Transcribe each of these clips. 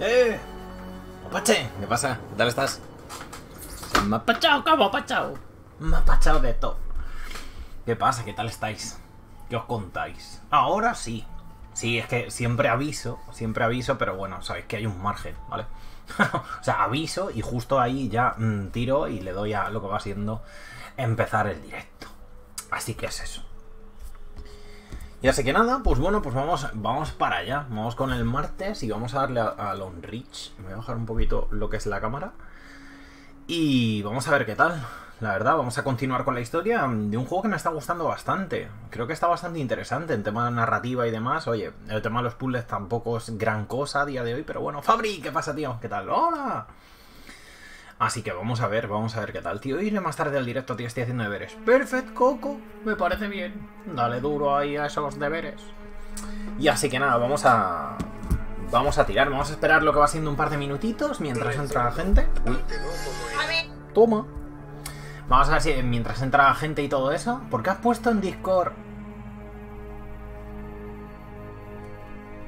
¡Eh! ¡Mapache! ¿Qué pasa? ¿Qué tal estás? Me ha pachado, ¿cómo ha pachado? Me ha pachado de todo. ¿Qué pasa? ¿Qué tal estáis? ¿Qué os contáis? Ahora sí. Sí, es que siempre aviso, siempre aviso, pero bueno, sabéis que hay un margen, ¿vale? o sea, aviso y justo ahí ya mm, tiro y le doy a lo que va siendo empezar el directo. Así que es eso. Y así que nada, pues bueno, pues vamos, vamos para allá. Vamos con el martes y vamos a darle a, a Long Reach. Me voy a bajar un poquito lo que es la cámara. Y vamos a ver qué tal. La verdad, vamos a continuar con la historia de un juego que me está gustando bastante. Creo que está bastante interesante en tema de narrativa y demás. Oye, el tema de los puzzles tampoco es gran cosa a día de hoy, pero bueno. Fabri, ¿qué pasa, tío? ¿Qué tal? ¡Hola! Así que vamos a ver, vamos a ver qué tal, tío. Iré más tarde al directo, tío, estoy haciendo deberes. Perfect, Coco. Me parece bien. Dale duro ahí a esos deberes. Y así que nada, vamos a... Vamos a tirar, vamos a esperar lo que va siendo un par de minutitos mientras entra la gente. Uy. Toma. Vamos a ver si mientras entra la gente y todo eso. ¿Por qué has puesto en Discord?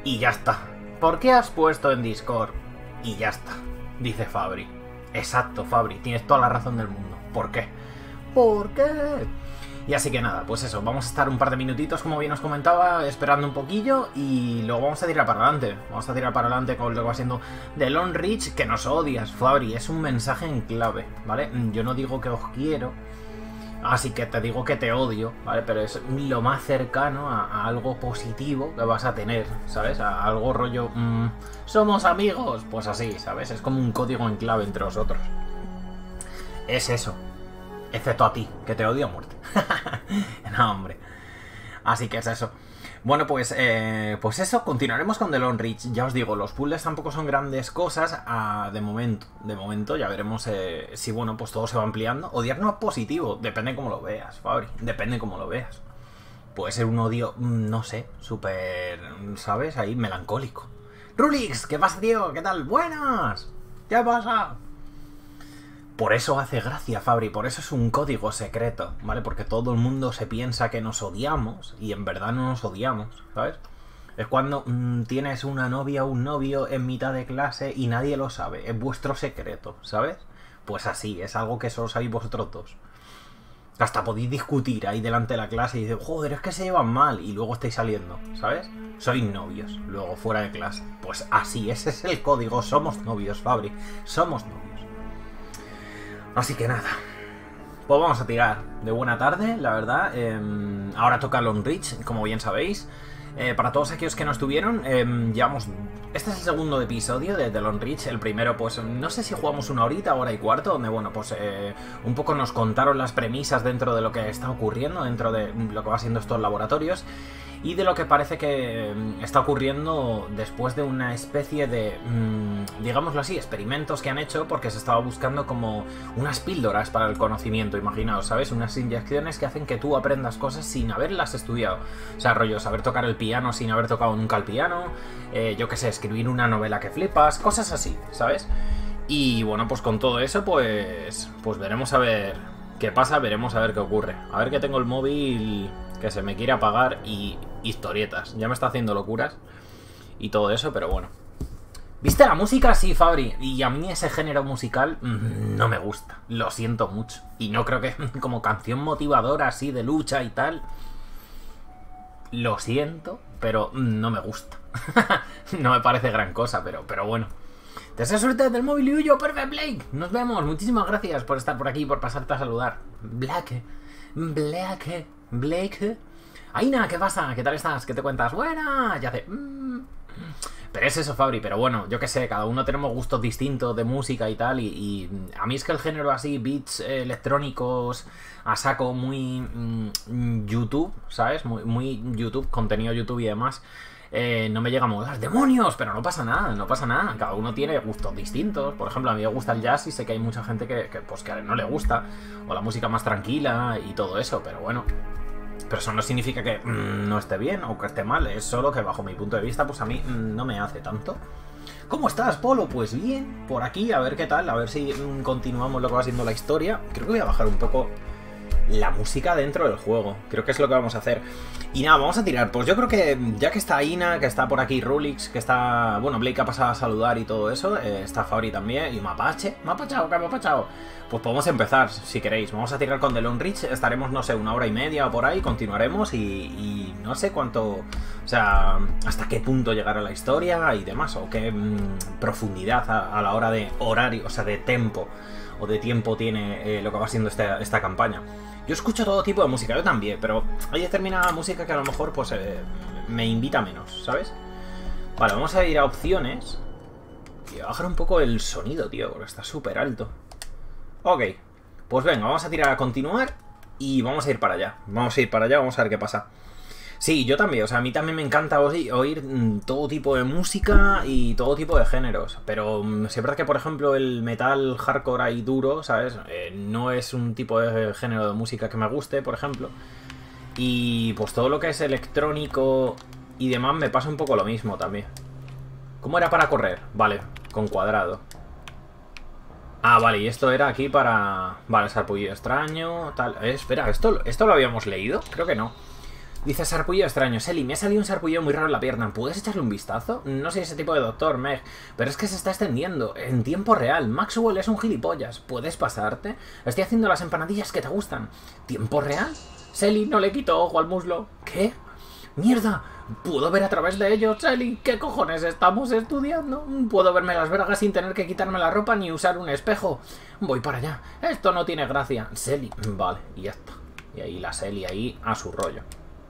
Y ya está. ¿Por qué has puesto en Discord? Y ya está. Dice Fabri. Exacto, Fabri. Tienes toda la razón del mundo. ¿Por qué? ¿Por qué? Y así que nada, pues eso, vamos a estar un par de minutitos, como bien os comentaba, esperando un poquillo y luego vamos a tirar para adelante. Vamos a tirar para adelante con lo que va siendo The Long Reach, que nos odias, Fabri. Es un mensaje en clave, ¿vale? Yo no digo que os quiero, así que te digo que te odio, ¿vale? Pero es lo más cercano a, algo positivo que vas a tener, ¿sabes? A algo rollo, mmm, somos amigos, pues así, ¿sabes? Es como un código en clave entre vosotros. Es eso. Excepto a ti, que te odio a muerte. no, hombre. Así que es eso. Bueno, pues, eh, pues eso, continuaremos con The Long Reach. Ya os digo, los puzzles tampoco son grandes cosas ah, de momento. De momento ya veremos eh, si, bueno, pues todo se va ampliando. Odiar no es positivo, depende cómo lo veas, Fabri. Depende cómo lo veas. Puede ser un odio, mm, no sé, súper, ¿sabes? Ahí melancólico. Rulix, ¿qué pasa, tío? ¿Qué tal? Buenas. ¿Qué pasa? Por eso hace gracia, Fabri, por eso es un código secreto, ¿vale? Porque todo el mundo se piensa que nos odiamos y en verdad no nos odiamos, ¿sabes? Es cuando mmm, tienes una novia o un novio en mitad de clase y nadie lo sabe, es vuestro secreto, ¿sabes? Pues así, es algo que solo sabéis vosotros dos. Hasta podéis discutir ahí delante de la clase y decir, joder, es que se llevan mal y luego estáis saliendo, ¿sabes? Sois novios, luego fuera de clase. Pues así, ese es el código, somos novios, Fabri, somos novios. Así que nada. Pues vamos a tirar de buena tarde, la verdad. Eh, ahora toca Long Reach, como bien sabéis. Eh, para todos aquellos que no estuvieron, eh, llevamos... Este es el segundo episodio de The. El primero, pues no sé si jugamos una horita, hora y cuarto, donde, bueno, pues eh, un poco nos contaron las premisas dentro de lo que está ocurriendo, dentro de lo que va siendo estos laboratorios y de lo que parece que está ocurriendo después de una especie de, mmm, digámoslo así, experimentos que han hecho porque se estaba buscando como unas píldoras para el conocimiento, imaginaos, ¿sabes? Unas inyecciones que hacen que tú aprendas cosas sin haberlas estudiado. O sea, rollo, saber tocar el piano sin haber tocado nunca el piano, eh, yo qué sé, escribir una novela que flipas, cosas así, ¿sabes? Y bueno, pues con todo eso, pues, pues veremos a ver qué pasa, veremos a ver qué ocurre. A ver que tengo el móvil que se me quiere apagar y historietas. Ya me está haciendo locuras y todo eso, pero bueno. ¿Viste la música? Sí, Fabri. Y a mí ese género musical mmm, no me gusta. Lo siento mucho. Y no creo que como canción motivadora así de lucha y tal. Lo siento, pero no me gusta. no me parece gran cosa, pero, pero bueno. Te suerte del móvil y huyo, Perfect Blake. Nos vemos. Muchísimas gracias por estar por aquí, por pasarte a saludar. Black. Black. Blake. Aina, ¿qué pasa? ¿Qué tal estás? ¿Qué te cuentas? Buena. Ya hace... Mm. Pero es eso, Fabri, pero bueno, yo qué sé, cada uno tenemos gustos distintos de música y tal, y, a mí es que el género así, beats eh, electrónicos, a saco muy mmm, YouTube, ¿sabes? Muy, muy YouTube, contenido YouTube y demás, eh, no me llega a molar. ¡Demonios! Pero no pasa nada, no pasa nada. Cada uno tiene gustos distintos. Por ejemplo, a mí me gusta el jazz y sé que hay mucha gente que, que, pues, que no le gusta. O la música más tranquila y todo eso, pero bueno. Pero eso no significa que mmm, no esté bien o que esté mal. Es solo que bajo mi punto de vista, pues a mí mmm, no me hace tanto. ¿Cómo estás, Polo? Pues bien, por aquí, a ver qué tal, a ver si mmm, continuamos lo que va siendo la historia. Creo que voy a bajar un poco la música dentro del juego. Creo que es lo que vamos a hacer. Y nada, vamos a tirar. Pues yo creo que ya que está Ina, que está por aquí Rulix, que está... Bueno, Blake ha pasado a saludar y todo eso. eh, está Fabri también. Y Mapache. Mapachao, que Mapachao. Pues podemos empezar, si queréis. Vamos a tirar con The Lone Reach. Estaremos, no sé, una hora y media o por ahí. Continuaremos y, y no sé cuánto... O sea, hasta qué punto llegará la historia y demás. O qué mm, profundidad a, a la hora de horario, o sea, de tempo o de tiempo tiene eh, lo que va siendo esta, esta campaña. Yo escucho todo tipo de música, yo también, pero hay determinada música que a lo mejor pues eh, me invita menos, ¿sabes? Vale, vamos a ir a opciones y a bajar un poco el sonido, tío, porque está súper alto. Ok, pues venga, vamos a tirar a continuar y vamos a ir para allá. Vamos a ir para allá, vamos a ver qué pasa. Sí, yo también, o sea, a mí también me encanta oír, mm, todo tipo de música y todo tipo de géneros, pero mm, es verdad que, por ejemplo, el metal hardcore ahí duro, ¿sabes? Eh, no es un tipo de género de música que me guste, por ejemplo, y pues todo lo que es electrónico y demás me pasa un poco lo mismo también. ¿Cómo era para correr? Vale, con cuadrado. Ah, vale, y esto era aquí para... Vale, sarpullido extraño, tal... Eh, espera, ¿esto, ¿esto lo habíamos leído? Creo que no. Dice sarpullido extraño. Selly, me ha salido un sarpullido muy raro en la pierna. ¿Puedes echarle un vistazo? No soy ese tipo de doctor, Meg. Pero es que se está extendiendo. En tiempo real. Maxwell es un gilipollas. ¿Puedes pasarte? Estoy haciendo las empanadillas que te gustan. ¿Tiempo real? Selly, no le quito ojo al muslo. ¿Qué? ¡Mierda! Puedo ver a través de ellos, Selly. ¿Qué cojones estamos estudiando? Puedo verme las vergas sin tener que quitarme la ropa ni usar un espejo. Voy para allá. Esto no tiene gracia. Selly. Vale, y ya está. Y ahí la Selly ahí a su rollo.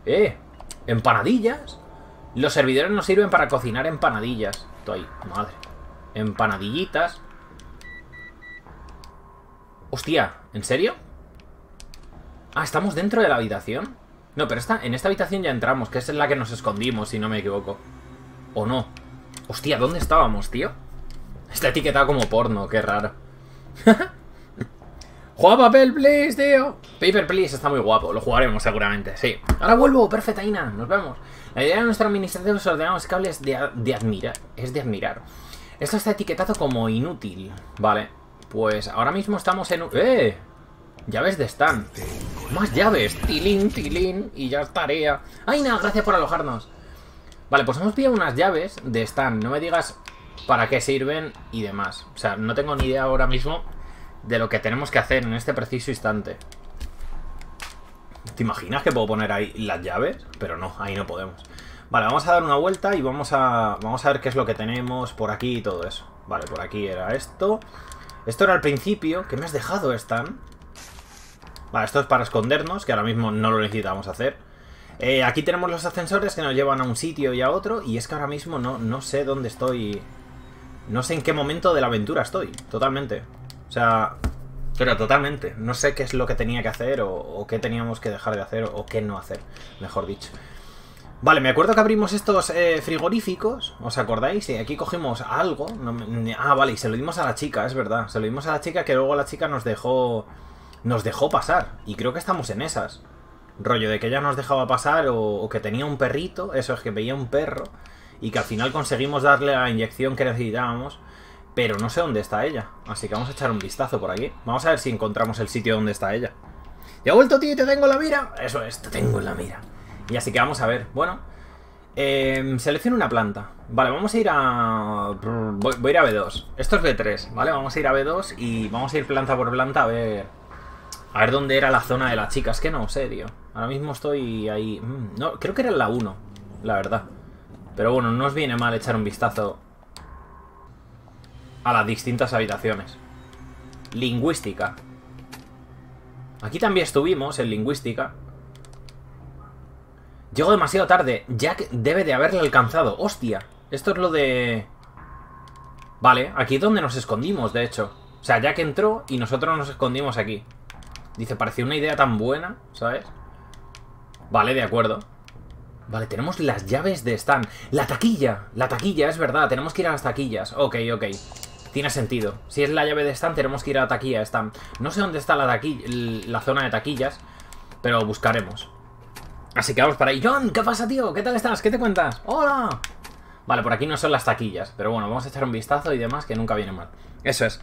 ¡Eh! ¿Empanadillas? Los servidores nos sirven para cocinar empanadillas. Estoy, madre. Empanadillitas. Hostia, ¿en serio? Ah, ¿estamos dentro de la habitación? No, pero esta, en esta habitación ya entramos, que es en la que nos escondimos, si no me equivoco. ¿O no? Hostia, ¿dónde estábamos, tío? Está etiquetado como porno, qué raro. Juega papel, please, tío. Paper, please, está muy guapo. Lo jugaremos seguramente, sí. Ahora vuelvo, perfecta, Ina. Nos vemos. La idea de nuestra administración es ordenamos cables de, de admirar. Es de admirar. Esto está etiquetado como inútil. Vale. Pues ahora mismo estamos en... un- ¡Eh! Llaves de stand. Más llaves. Tilín, tilín. Y ya estaría. ¡Ay, nada! Gracias por alojarnos. Vale, pues hemos pillado unas llaves de stand. No me digas para qué sirven y demás. O sea, no tengo ni idea ahora mismo de lo que tenemos que hacer en este preciso instante. ¿Te imaginas que puedo poner ahí las llaves? Pero no, ahí no podemos. Vale, vamos a dar una vuelta y vamos a, vamos a ver qué es lo que tenemos por aquí y todo eso. Vale, por aquí era esto. Esto era al principio. ¿Qué me has dejado, Stan? Vale, esto es para escondernos, que ahora mismo no lo necesitamos hacer. Eh, aquí tenemos los ascensores que nos llevan a un sitio y a otro. Y es que ahora mismo no, no sé dónde estoy. No sé en qué momento de la aventura estoy. Totalmente. O sea, pero totalmente. No sé qué es lo que tenía que hacer o, qué teníamos que dejar de hacer o qué no hacer, mejor dicho. Vale, me acuerdo que abrimos estos eh, frigoríficos, ¿os acordáis? Y aquí cogimos algo. ah, vale, y se lo dimos a la chica, es verdad. Se lo dimos a la chica que luego la chica nos dejó... Nos dejó pasar. Y creo que estamos en esas. Rollo de que ella nos dejaba pasar o que tenía un perrito, eso es que veía un perro. Y que al final conseguimos darle la inyección que necesitábamos. Pero no sé dónde está ella. Así que vamos a echar un vistazo por aquí. Vamos a ver si encontramos el sitio donde está ella. ¿Ya ha vuelto, tío? ¿Te tengo en la mira? Eso es, te tengo en la mira. Y así que vamos a ver. Bueno, eh, selecciona una planta. Vale, vamos a ir a... Voy, a ir a B2. Esto es B3, ¿vale? Vamos a ir a B2 y vamos a ir planta por planta a ver... A ver dónde era la zona de la chica. Es que no sé, tío. Ahora mismo estoy ahí... Mm, No, creo que era la 1, la verdad. Pero bueno, no os viene mal echar un vistazo a las distintas habitaciones. Lingüística. Aquí también estuvimos en lingüística. Llego demasiado tarde. Jack debe de haberle alcanzado. ¡Hostia! Esto es lo de... Vale, aquí es donde nos escondimos, de hecho. O sea, Jack entró y nosotros nos escondimos aquí. Dice, pareció una idea tan buena, ¿sabes? Vale, de acuerdo. Vale, tenemos las llaves de Stan. La taquilla. La taquilla, es verdad. Tenemos que ir a las taquillas. Ok, ok. Tiene sentido. Si es la llave de Stan, tenemos que ir a la taquilla Stan. No sé dónde está la, taquilla, la zona de taquillas, pero buscaremos. Así que vamos para ahí. John, ¿qué pasa, tío? ¿Qué tal estás? ¿Qué te cuentas? ¡Hola! Vale, por aquí no son las taquillas, pero bueno, vamos a echar un vistazo y demás, que nunca viene mal. Eso es.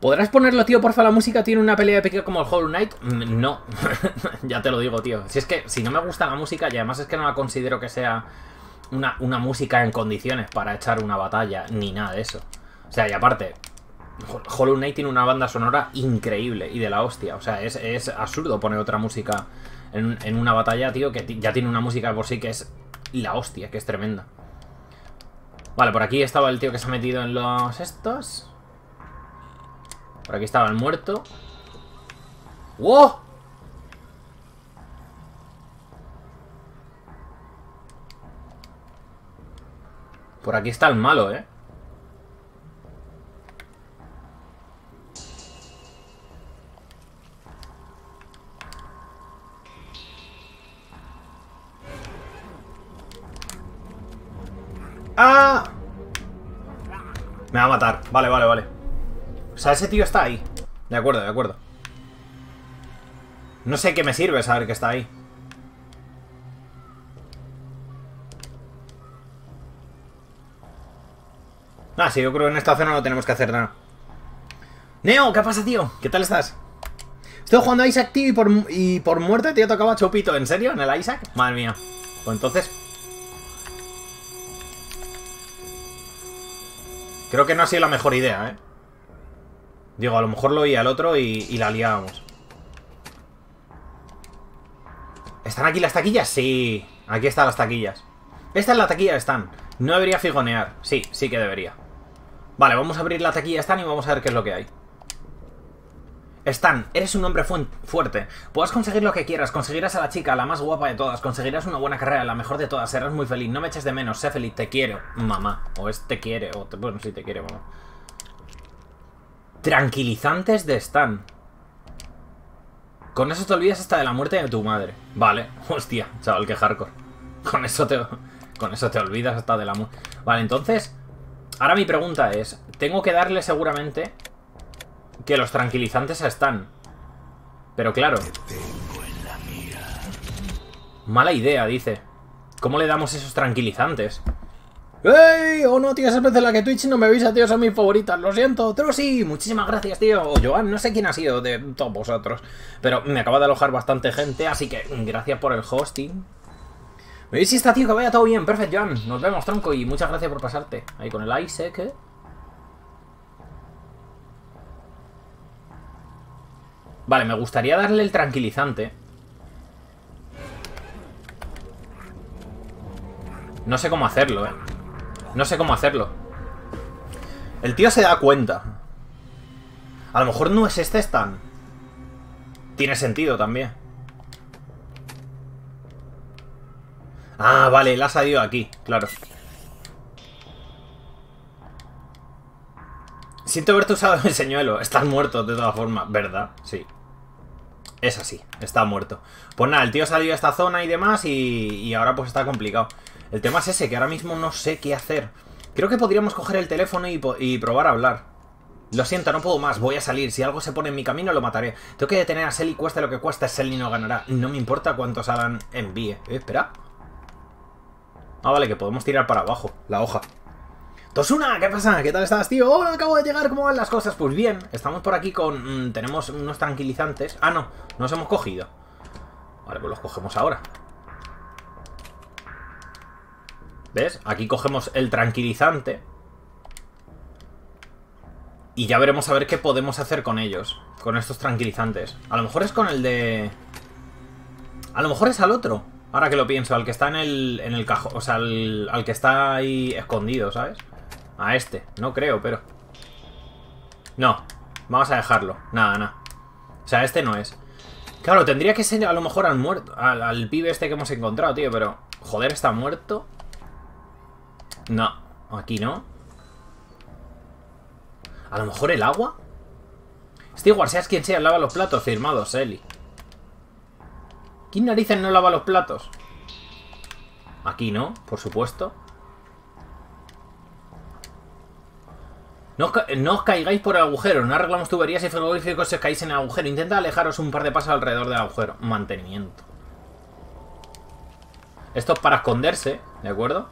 ¿Podrás ponerlo, tío, porfa? La música tiene una pelea épica como el Hollow Knight. Mm, No, ya te lo digo, tío. Si es que si no me gusta la música, y además es que no la considero que sea una, una música en condiciones para echar una batalla, ni nada de eso. O sea, y aparte, Hollow Knight tiene una banda sonora increíble y de la hostia. O sea, es, es absurdo poner otra música en, en una batalla, tío, que ya tiene una música por sí que es la hostia, que es tremenda. Vale, por aquí estaba el tío que se ha metido en los estos. Por aquí estaba el muerto. ¡Wow! Por aquí está el malo, ¿eh? Vale, vale, vale. O sea, ese tío está ahí. De acuerdo, de acuerdo. No sé qué me sirve saber que está ahí. Ah, sí, yo creo que en esta zona no tenemos que hacer nada. Neo, ¿qué pasa, tío? ¿Qué tal estás? Estoy jugando a Isaac, tío, y por, y por muerte, tío, tocaba Chopito. ¿En serio? ¿En el Isaac? Madre mía. Pues entonces... Creo que no ha sido la mejor idea, ¿eh? Digo, a lo mejor lo oía al otro y, la liábamos. ¿Están aquí las taquillas? Sí. Aquí están las taquillas. Esta es la taquilla están. No debería figonear. Sí, sí que debería. Vale, vamos a abrir la taquilla Stan y vamos a ver qué es lo que hay. Stan, eres un hombre fuerte. Puedes conseguir lo que quieras. Conseguirás a la chica, la más guapa de todas. Conseguirás una buena carrera, la mejor de todas. Serás muy feliz. No me eches de menos. Sé feliz. Te quiero, mamá. O es te quiere. O te... Bueno, sí, te quiere, mamá. Tranquilizantes de Stan. Con eso te olvidas hasta de la muerte de tu madre. Vale. Hostia, chaval, qué hardcore. Con eso te... Con eso te olvidas hasta de la muerte. Vale, entonces... Ahora mi pregunta es... Tengo que darle seguramente... Que los tranquilizantes están. Pero claro... Mala idea, dice. ¿Cómo le damos esos tranquilizantes? ¡Ey! Oh no, tío, esa vez en la que Twitch no me avisa, tío, son mis favoritas. Lo siento. sí muchísimas gracias, tío. O Joan, no sé quién ha sido de todos vosotros. Pero me acaba de alojar bastante gente, así que gracias por el hosting. Me dice está, tío, que vaya todo bien. Perfecto, Joan. Nos vemos, tronco, y muchas gracias por pasarte. Ahí con el Isaac, ¿eh? Vale, me gustaría darle el tranquilizante. No sé cómo hacerlo, eh. No sé cómo hacerlo. El tío se da cuenta. A lo mejor no es este Stan. Tiene sentido también. Ah, vale, él ha salido aquí, claro. Siento haberte usado el señuelo. Estás muerto, de todas formas. ¿Verdad? Sí. Es así, está muerto. Pues nada, el tío salió a esta zona y demás y, ahora pues está complicado. El tema es ese, que ahora mismo no sé qué hacer. Creo que podríamos coger el teléfono y, y, probar a hablar. Lo siento, no puedo más, voy a salir. Si algo se pone en mi camino, lo mataré. Tengo que detener a Selly, cueste lo que cueste, Selly no ganará. No me importa cuántos Alan envíe. Eh, espera. Ah, vale, que podemos tirar para abajo la hoja. Tosuna, ¿qué pasa? ¿Qué tal estás, tío? Hola, acabo de llegar, ¿cómo van las cosas? Pues bien, estamos por aquí con... Mmm, tenemos unos tranquilizantes. Ah, no, nos hemos cogido. Vale, pues los cogemos ahora. ¿Ves? Aquí cogemos el tranquilizante. Y ya veremos a ver qué podemos hacer con ellos. Con estos tranquilizantes. A lo mejor es con el de... A lo mejor es al otro. Ahora que lo pienso, al que está en el, en el cajón. O sea, al, al que está ahí escondido, ¿sabes? A este. No creo, pero... No. Vamos a dejarlo. Nada, nada. O sea, este no es. Claro, tendría que ser a lo mejor al muerto. Al, pibe este que hemos encontrado, tío, pero... Joder, está muerto. No, aquí no. A lo mejor el agua. Stewart, seas quien sea, lava los platos. Firmados, Eli. ¿Quién narices no lava los platos? Aquí no, por supuesto. No os, caigáis por el agujero. No arreglamos tuberías y frigoríficos si os caéis en el agujero. Intenta alejaros un par de pasos alrededor del agujero. Mantenimiento. Esto es para esconderse, ¿de acuerdo?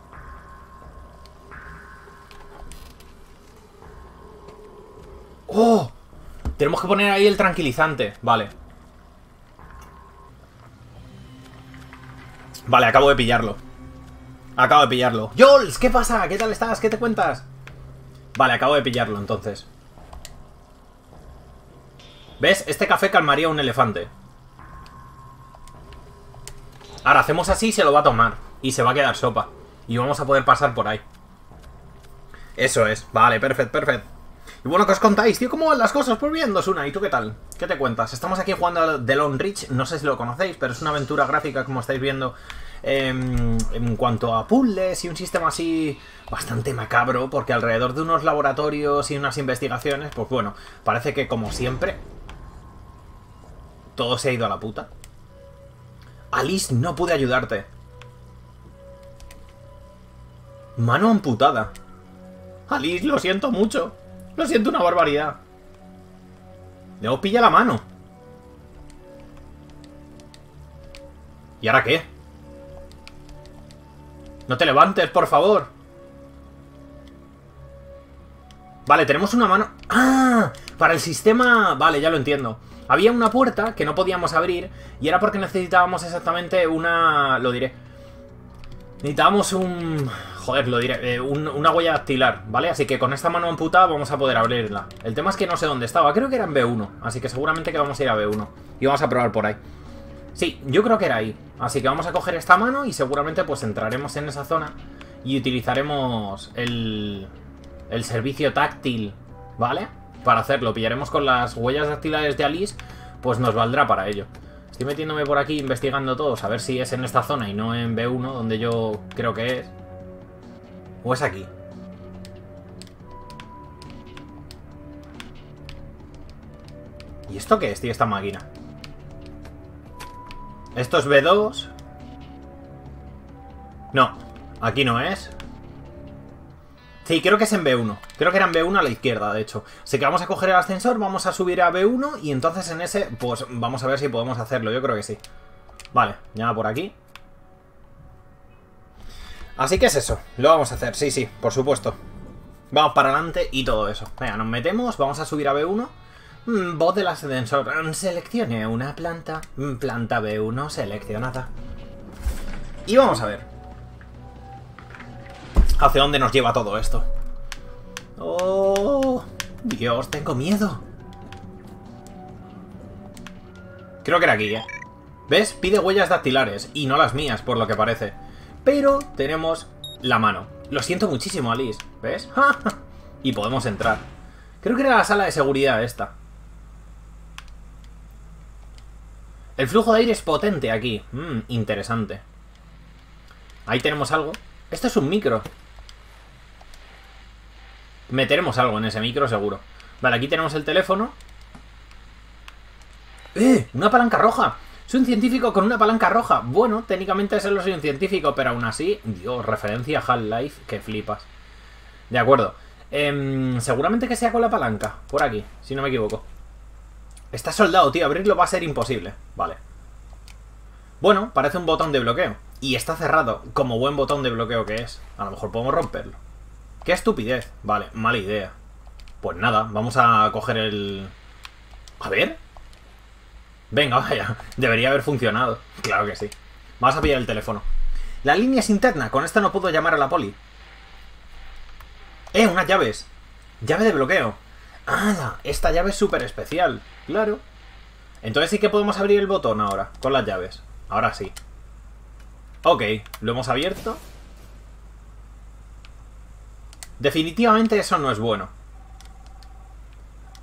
¡Oh! Tenemos que poner ahí el tranquilizante. Vale. Vale, acabo de pillarlo. Acabo de pillarlo. ¡Jols! ¿Qué pasa? ¿Qué tal estás? ¿Qué te cuentas? Vale, acabo de pillarlo entonces. ¿Ves? Este café calmaría a un elefante. Ahora hacemos así y se lo va a tomar. Y se va a quedar sopa. Y vamos a poder pasar por ahí. Eso es. Vale, perfecto, perfecto. Y bueno, ¿qué os contáis, tío? ¿Cómo van las cosas? Pues bien, una. ¿Y tú qué tal? ¿Qué te cuentas? Estamos aquí jugando a The Lone Rich. No sé si lo conocéis, pero es una aventura gráfica, como estáis viendo, em, en cuanto a puzzles y un sistema así bastante macabro, porque alrededor de unos laboratorios y unas investigaciones, pues bueno, parece que como siempre, todo se ha ido a la puta. Alice, no pude ayudarte. Mano amputada. Alice, lo siento mucho. Lo siento una barbaridad. Luego pilla la mano. ¿Y ahora qué? No te levantes, por favor. Vale, tenemos una mano... ¡Ah! Para el sistema... Vale, ya lo entiendo. Había una puerta que no podíamos abrir y era porque necesitábamos exactamente una... Lo diré. Necesitábamos un... Joder, lo diré. Eh, una huella dactilar, ¿vale? Así que con esta mano amputada vamos a poder abrirla. El tema es que no sé dónde estaba. Creo que era en B1. Así que seguramente que vamos a ir a B1. Y vamos a probar por ahí. Sí, yo creo que era ahí. Así que vamos a coger esta mano y seguramente pues entraremos en esa zona y utilizaremos el, servicio táctil, ¿vale? para hacerlo. Pillaremos con las huellas dactilares de Alice, pues nos valdrá para ello. Estoy metiéndome por aquí investigando todo, a ver si es en esta zona y no en B1, donde yo creo que es. ¿O es aquí? ¿Y esto qué es, tío, esta máquina? Esto es B2. No, aquí no es. Sí, creo que es en B1. Creo que era en B1 a la izquierda, de hecho. Así que vamos a coger el ascensor, vamos a subir a B1 y entonces en ese, pues vamos a ver si podemos hacerlo. Yo creo que sí. Vale, ya por aquí. Así que es eso, lo vamos a hacer, sí, sí, por supuesto. Vamos para adelante y todo eso. Venga, nos metemos, vamos a subir a B1. Mm, voz del ascensor. Mm, seleccione una planta. Mm, planta B1 seleccionada. Y vamos a ver hacia dónde nos lleva todo esto. ¡Oh! Dios, tengo miedo. Creo que era aquí, ¿eh? ¿Ves? Pide huellas dactilares, y no las mías, por lo que parece. Pero tenemos la mano. Lo siento muchísimo, Alice. ¿Ves? y podemos entrar. Creo que era la sala de seguridad esta. El flujo de aire es potente aquí. Mmm, interesante. Ahí tenemos algo. Esto es un micro. Meteremos algo en ese micro, seguro. Vale, aquí tenemos el teléfono. ¡Eh! ¡Una palanca roja! Soy un científico con una palanca roja. Bueno, técnicamente solo soy un científico, pero aún así... Dios, referencia a Half-Life, que flipas. De acuerdo. Em, seguramente que sea con la palanca. Por aquí, si no me equivoco. Está soldado, tío. Abrirlo va a ser imposible. Vale. Bueno, parece un botón de bloqueo. Y está cerrado, como buen botón de bloqueo que es. A lo mejor podemos romperlo. ¡Qué estupidez! Vale, mala idea. Pues nada, vamos a coger el... A ver. Venga, vaya. Debería haber funcionado. Claro que sí. Vamos a pillar el teléfono. La línea es interna. Con esta no puedo llamar a la poli. ¡Eh! Unas llaves. Llave de bloqueo. ¡Ah! Esta llave es súper especial. Claro. Entonces sí que podemos abrir el botón ahora. Con las llaves. Ahora sí. Ok. Lo hemos abierto. Definitivamente eso no es bueno.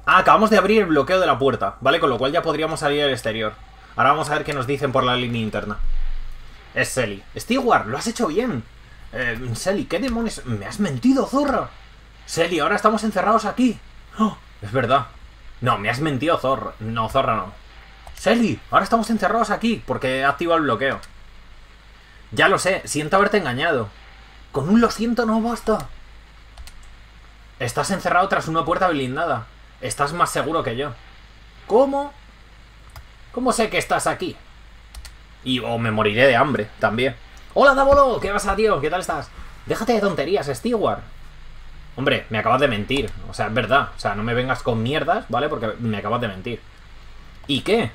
Ah, acabamos de abrir el bloqueo de la puerta, ¿vale? Con lo cual ya podríamos salir al exterior. Ahora vamos a ver qué nos dicen por la línea interna. Es Selly. Stewart, lo has hecho bien. Eh, Selly, ¿qué demonios? Me has mentido, zorra. Selly, ahora estamos encerrados aquí. Oh, es verdad. No, me has mentido, zorra. No, zorra no. Selly, ahora estamos encerrados aquí porque he activado el bloqueo. Ya lo sé, siento haberte engañado. Con un lo siento no basta. Estás encerrado tras una puerta blindada. Estás más seguro que yo. ¿Cómo? ¿Cómo sé que estás aquí? Y o me moriré de hambre, también. ¡Hola, Davolo! ¿Qué pasa, tío? ¿Qué tal estás? Déjate de tonterías, Stewart. Hombre, me acabas de mentir. O sea, es verdad. O sea, no me vengas con mierdas, ¿vale? Porque me acabas de mentir. ¿Y qué?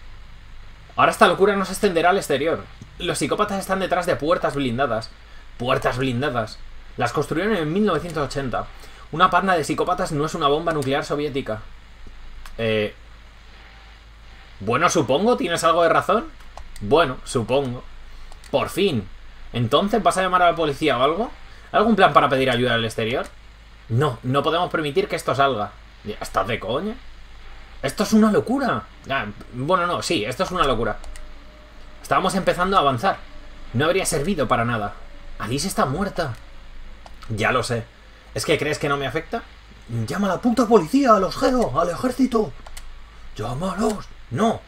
Ahora esta locura no se extenderá al exterior. Los psicópatas están detrás de puertas blindadas. Puertas blindadas. Las construyeron en 1980. Una panda de psicópatas no es una bomba nuclear soviética. Eh... Bueno, supongo, ¿tienes algo de razón? Bueno, supongo. Por fin. ¿Entonces vas a llamar a la policía o algo? ¿Algún plan para pedir ayuda al exterior? No, no podemos permitir que esto salga. ¿Estás de coña? Esto es una locura. Ah, bueno, no, sí, esto es una locura. Estábamos empezando a avanzar. No habría servido para nada. Alice está muerta. Ya lo sé. ¿Es que crees que no me afecta? Llama a la puta policía, a los GEO, al ejército. Llámalos. No.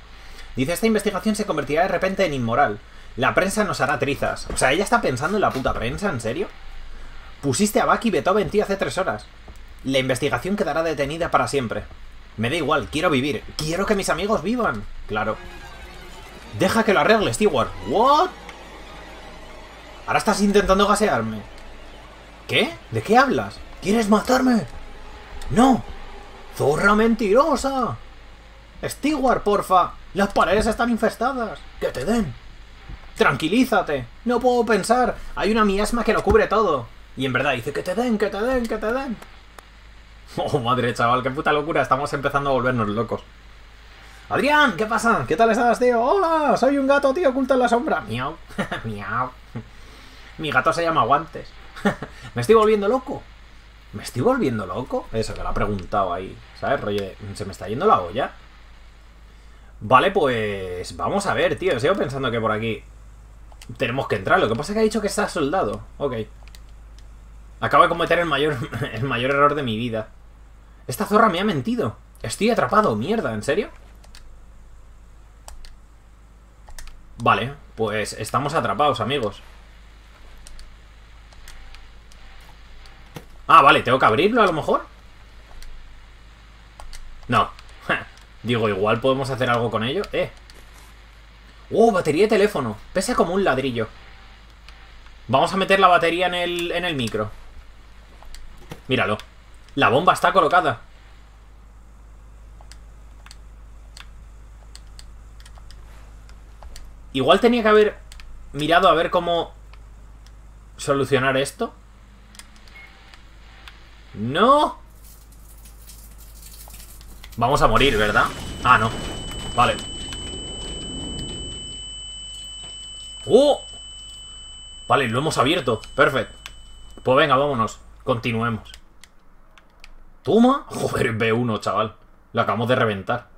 Dice, esta investigación se convertirá de repente en inmoral. La prensa nos hará trizas. O sea, ella está pensando en la puta prensa, ¿en serio? Pusiste a Bucky Beethoven en ti hace tres horas. La investigación quedará detenida para siempre. Me da igual, quiero vivir. Quiero que mis amigos vivan. Claro. Deja que lo arregle, Stewart. ¿What? Ahora estás intentando gasearme. ¿Qué? ¿De qué hablas? ¿Quieres matarme? ¡No! ¡Zorra mentirosa! Stewart, porfa. Las paredes están infestadas. ¡Que te den! Tranquilízate. No puedo pensar. Hay una miasma que lo cubre todo. Y en verdad dice, que te den, que te den, que te den. Oh, madre, chaval, qué puta locura. Estamos empezando a volvernos locos. Adrián, ¿qué pasa? ¿Qué tal estás, tío? Hola, soy un gato, tío, oculto en la sombra. Miau, miau. Mi gato se llama Guantes. ¿Me estoy volviendo loco? ¿Me estoy volviendo loco? Eso, que lo ha preguntado ahí. ¿Sabes, Roger? ¿Se me está yendo la olla? Vale, pues... Vamos a ver, tío. Sigo pensando que por aquí... Tenemos que entrar. Lo que pasa es que ha dicho que está soldado. Ok. Acabo de cometer el mayor, el mayor error de mi vida. Esta zorra me ha mentido. Estoy atrapado. Mierda, ¿en serio? Vale, pues estamos atrapados, amigos. Ah, vale, ¿tengo que abrirlo a lo mejor? No. Digo, igual podemos hacer algo con ello. Eh. ¡Oh, batería de teléfono! Pesa como un ladrillo. Vamos a meter la batería en el, en el micro. Míralo. La bomba está colocada. Igual tenía que haber mirado a ver cómo solucionar esto. ¡No! Vamos a morir, ¿verdad? Ah, no. Vale. ¡Oh! Vale, lo hemos abierto. Perfecto. Pues venga, vámonos. Continuemos. ¿Toma? Joder, B1, chaval. Lo acabamos de reventar.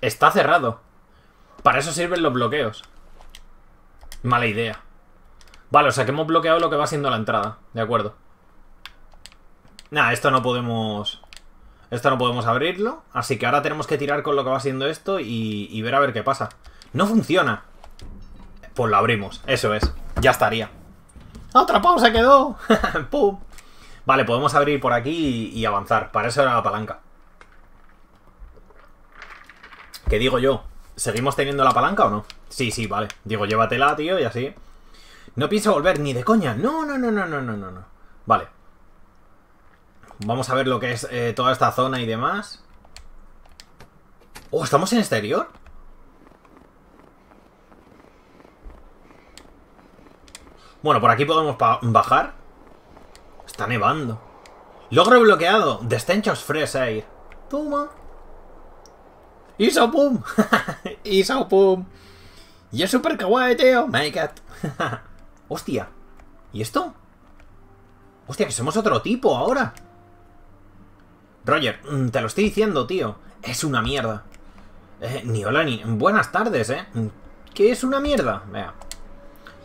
Está cerrado. Para eso sirven los bloqueos. Mala idea. Vale, o sea que hemos bloqueado lo que va siendo la entrada. De acuerdo. Nah, esto no podemos... Esto no podemos abrirlo. Así que ahora tenemos que tirar con lo que va siendo esto y, y ver a ver qué pasa. No funciona. Pues lo abrimos. Eso es. Ya estaría. ¡Atrapado se quedó! ¡Pum! Vale, podemos abrir por aquí y, avanzar. Para eso era la palanca. ¿Qué digo yo? ¿Seguimos teniendo la palanca o no? Sí, sí, vale. Digo, llévatela, tío, y así. No pienso volver ni de coña. No, no, no, no, no, no, no. Vale. Vamos a ver lo que es eh, toda esta zona y demás. Oh, ¿estamos en exterior? Bueno, por aquí podemos bajar. Está nevando. Logro bloqueado. Destenchos Fresh Air. Toma. Isopum. Isopum. Y es super kawaii, tío. Make it. Hostia. ¿Y esto? Hostia, que somos otro tipo ahora. Roger, mm, te lo estoy diciendo, tío. Es una mierda. Eh, ni hola ni... Buenas tardes, ¿eh? ¿Qué es una mierda? Vea.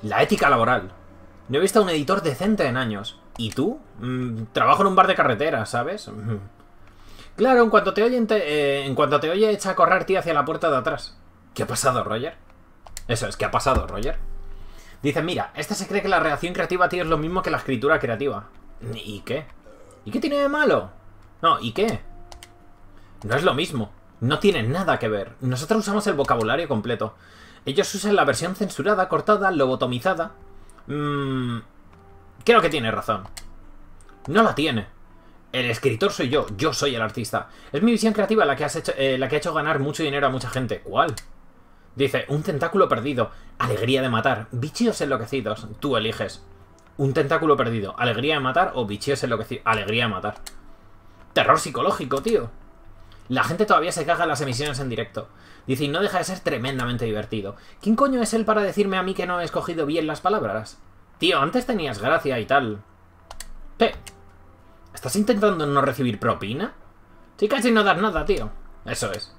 La ética laboral. No he visto a un editor decente en años. ¿Y tú? Mm, trabajo en un bar de carreteras, ¿sabes? Claro, en cuanto te oye, eh, en cuanto te oye, echa a correr tío hacia la puerta de atrás. ¿Qué ha pasado, Roger? Eso es, ¿qué ha pasado, Roger? Dice, mira, este se cree que la reacción creativa, tío, es lo mismo que la escritura creativa. ¿Y qué? ¿Y qué tiene de malo? No, ¿y qué? No es lo mismo. No tiene nada que ver. Nosotros usamos el vocabulario completo. Ellos usan la versión censurada, cortada, lobotomizada. Mmm... Creo que tiene razón. No la tiene. El escritor soy yo, yo soy el artista. Es mi visión creativa la que, has hecho, eh, la que ha hecho ganar mucho dinero a mucha gente. ¿Cuál? Dice, un tentáculo perdido, alegría de matar, bichillos enloquecidos. Tú eliges. Un tentáculo perdido, alegría de matar o bichillos enloquecidos. Alegría de matar. Terror psicológico, tío. La gente todavía se caga en las emisiones en directo. Dice, y no deja de ser tremendamente divertido. ¿Quién coño es él para decirme a mí que no he escogido bien las palabras? Tío, antes tenías gracia y tal. ¿Qué? ¿Estás intentando no recibir propina? Sí, casi no das nada, tío. Eso es.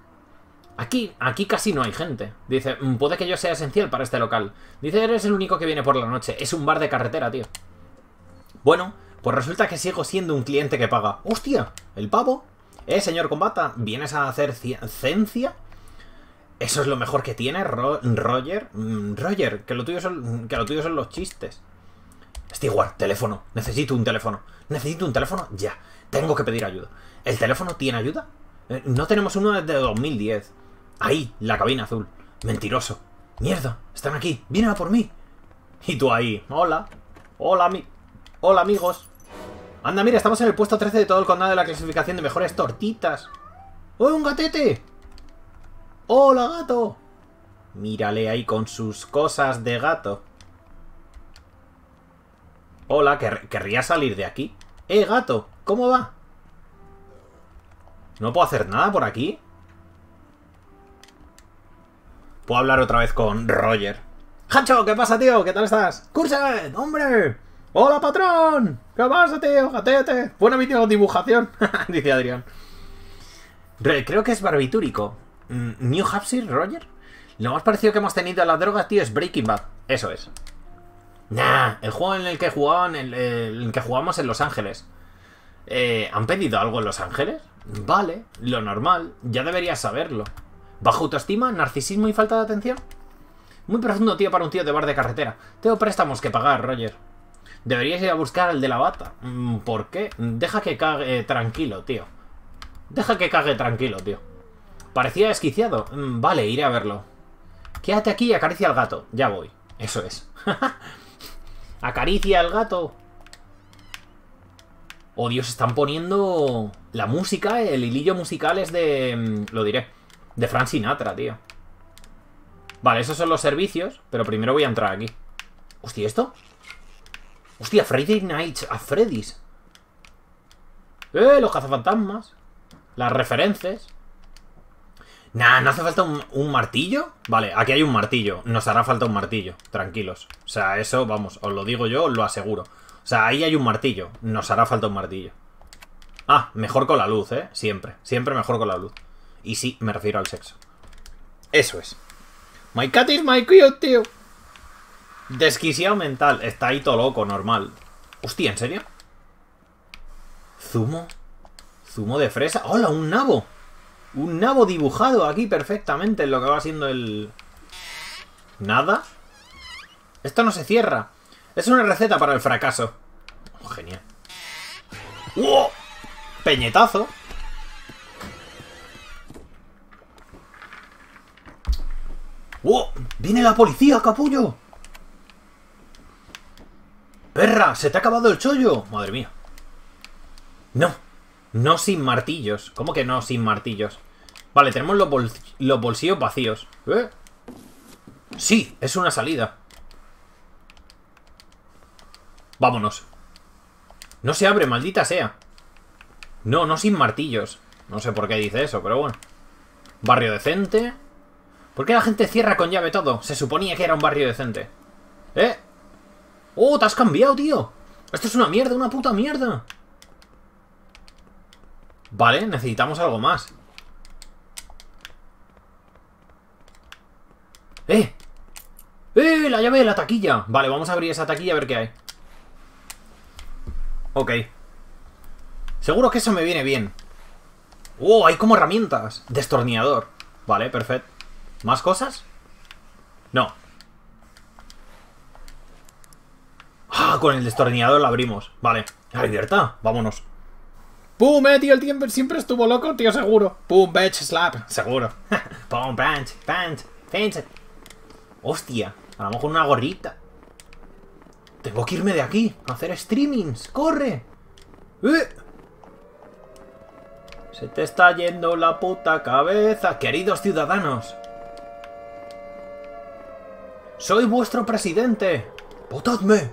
Aquí, aquí casi no hay gente. Dice, "Mm, puede que yo sea esencial para este local. Dice, eres el único que viene por la noche. Es un bar de carretera, tío. Bueno, pues resulta que sigo siendo un cliente que paga. ¡Hostia! ¿El pavo? ¿Eh, señor Combata? ¿Vienes a hacer ci- ciencia? ¿Eso es lo mejor que tiene, Ro- Roger? Mm, Roger, que lo, tuyo son, que lo tuyo son los chistes. Stewart, teléfono. Necesito un teléfono. Necesito un teléfono ya. Tengo que pedir ayuda. ¿El teléfono tiene ayuda? Eh, no tenemos uno desde 2010. Ahí, la cabina azul. Mentiroso. Mierda, están aquí. Vienen a por mí. Y tú ahí. Hola. Hola, mi... Hola, amigos. Anda, mira, estamos en el puesto 13 de todo el condado de la clasificación de mejores tortitas. ¡Oh, un gatete! ¡Hola, gato! Mírale ahí con sus cosas de gato. Hola, ¿quer- ¿querría salir de aquí? ¡Eh, gato! ¿Cómo va? ¿No puedo hacer nada por aquí? Puedo hablar otra vez con Roger. ¡Hacho! ¿Qué pasa, tío? ¿Qué tal estás? ¡Curset! ¡Hombre! ¡Hola, patrón! ¿Qué pasa, tío? ¡Gatete! Buena video dibujación, dice Adrián. Re- creo que es barbitúrico. Mm, ¿New Hampshire, Roger? Lo más parecido que hemos tenido a las drogas, tío, es Breaking Bad. Eso es. Nah, el juego en el que jugaban, el, el que jugamos en Los Ángeles. Eh, ¿Han pedido algo en Los Ángeles? Vale, lo normal, ya deberías saberlo. ¿Bajo autoestima, narcisismo y falta de atención? Muy profundo, tío, para un tío de bar de carretera. Tengo préstamos que pagar, Roger. Deberías ir a buscar al de la bata. Mm, ¿Por qué? Deja que cague tranquilo, tío. Deja que cague tranquilo, tío. Parecía desquiciado. Mm, Vale, iré a verlo. Quédate aquí y acaricia al gato. Ya voy. Eso es. acaricia al gato. Oh, Dios, están poniendo la música, el hilillo musical es de... mm, Lo diré. De Frank Sinatra, tío. Vale, esos son los servicios, pero primero voy a entrar aquí. Hostia, ¿esto? Hostia, Friday Nights a Freddy's. ¡Eh! Los cazafantasmas. Las referencias. Nah, ¿no hace falta un, martillo? Vale, aquí hay un martillo. Nos hará falta un martillo. Tranquilos. O sea, eso, vamos, os lo digo yo, os lo aseguro. O sea, ahí hay un martillo. Nos hará falta un martillo. Ah, mejor con la luz, ¿eh? Siempre. Siempre mejor con la luz. Y sí, me refiero al sexo. Eso es. My cat is my cute, tío. Desquiciado mental. Está ahí todo loco, normal. Hostia, ¿en serio? ¿Zumo? ¿Zumo de fresa? ¡Hola, un nabo! Un nabo dibujado aquí perfectamente en lo que va siendo el... ¿Nada? Esto no se cierra. Es una receta para el fracaso. Oh, genial. ¡Wow! Peñetazo. ¡Wow! ¡Viene la policía, capullo! ¡Perra! ¡Se te ha acabado el chollo! Madre mía. No. No sin martillos. ¿Cómo que no sin martillos? Vale, tenemos los, bol- los bolsillos vacíos. ¿Eh? Sí, es una salida. Vámonos. No se abre, maldita sea. No, no sin martillos. No sé por qué dice eso, pero bueno. Barrio decente. ¿Por qué la gente cierra con llave todo? Se suponía que era un barrio decente. ¿Eh? ¡Oh, te has cambiado, tío! Esto es una mierda, una puta mierda. Vale, necesitamos algo más. ¡Eh! ¡Eh! La llave de la taquilla. Vale, vamos a abrir esa taquilla a ver qué hay. Ok. Seguro que eso me viene bien. ¡Oh! Hay como herramientas. Destornillador. Vale, perfecto. ¿Más cosas? No. Ah, con el destornillador la abrimos. Vale. A libertad. Vámonos. ¡Pum, eh, tío! El tiempo siempre estuvo loco, tío, seguro. ¡Pum, bitch, slap! Seguro. ¡Pum, punch, punch, pinch! Hostia. A lo mejor una gorrita. Tengo que irme de aquí, hacer streamings. ¡Corre! ¡Eh! Se te está yendo la puta cabeza, queridos ciudadanos. Soy vuestro presidente. ¡Votadme!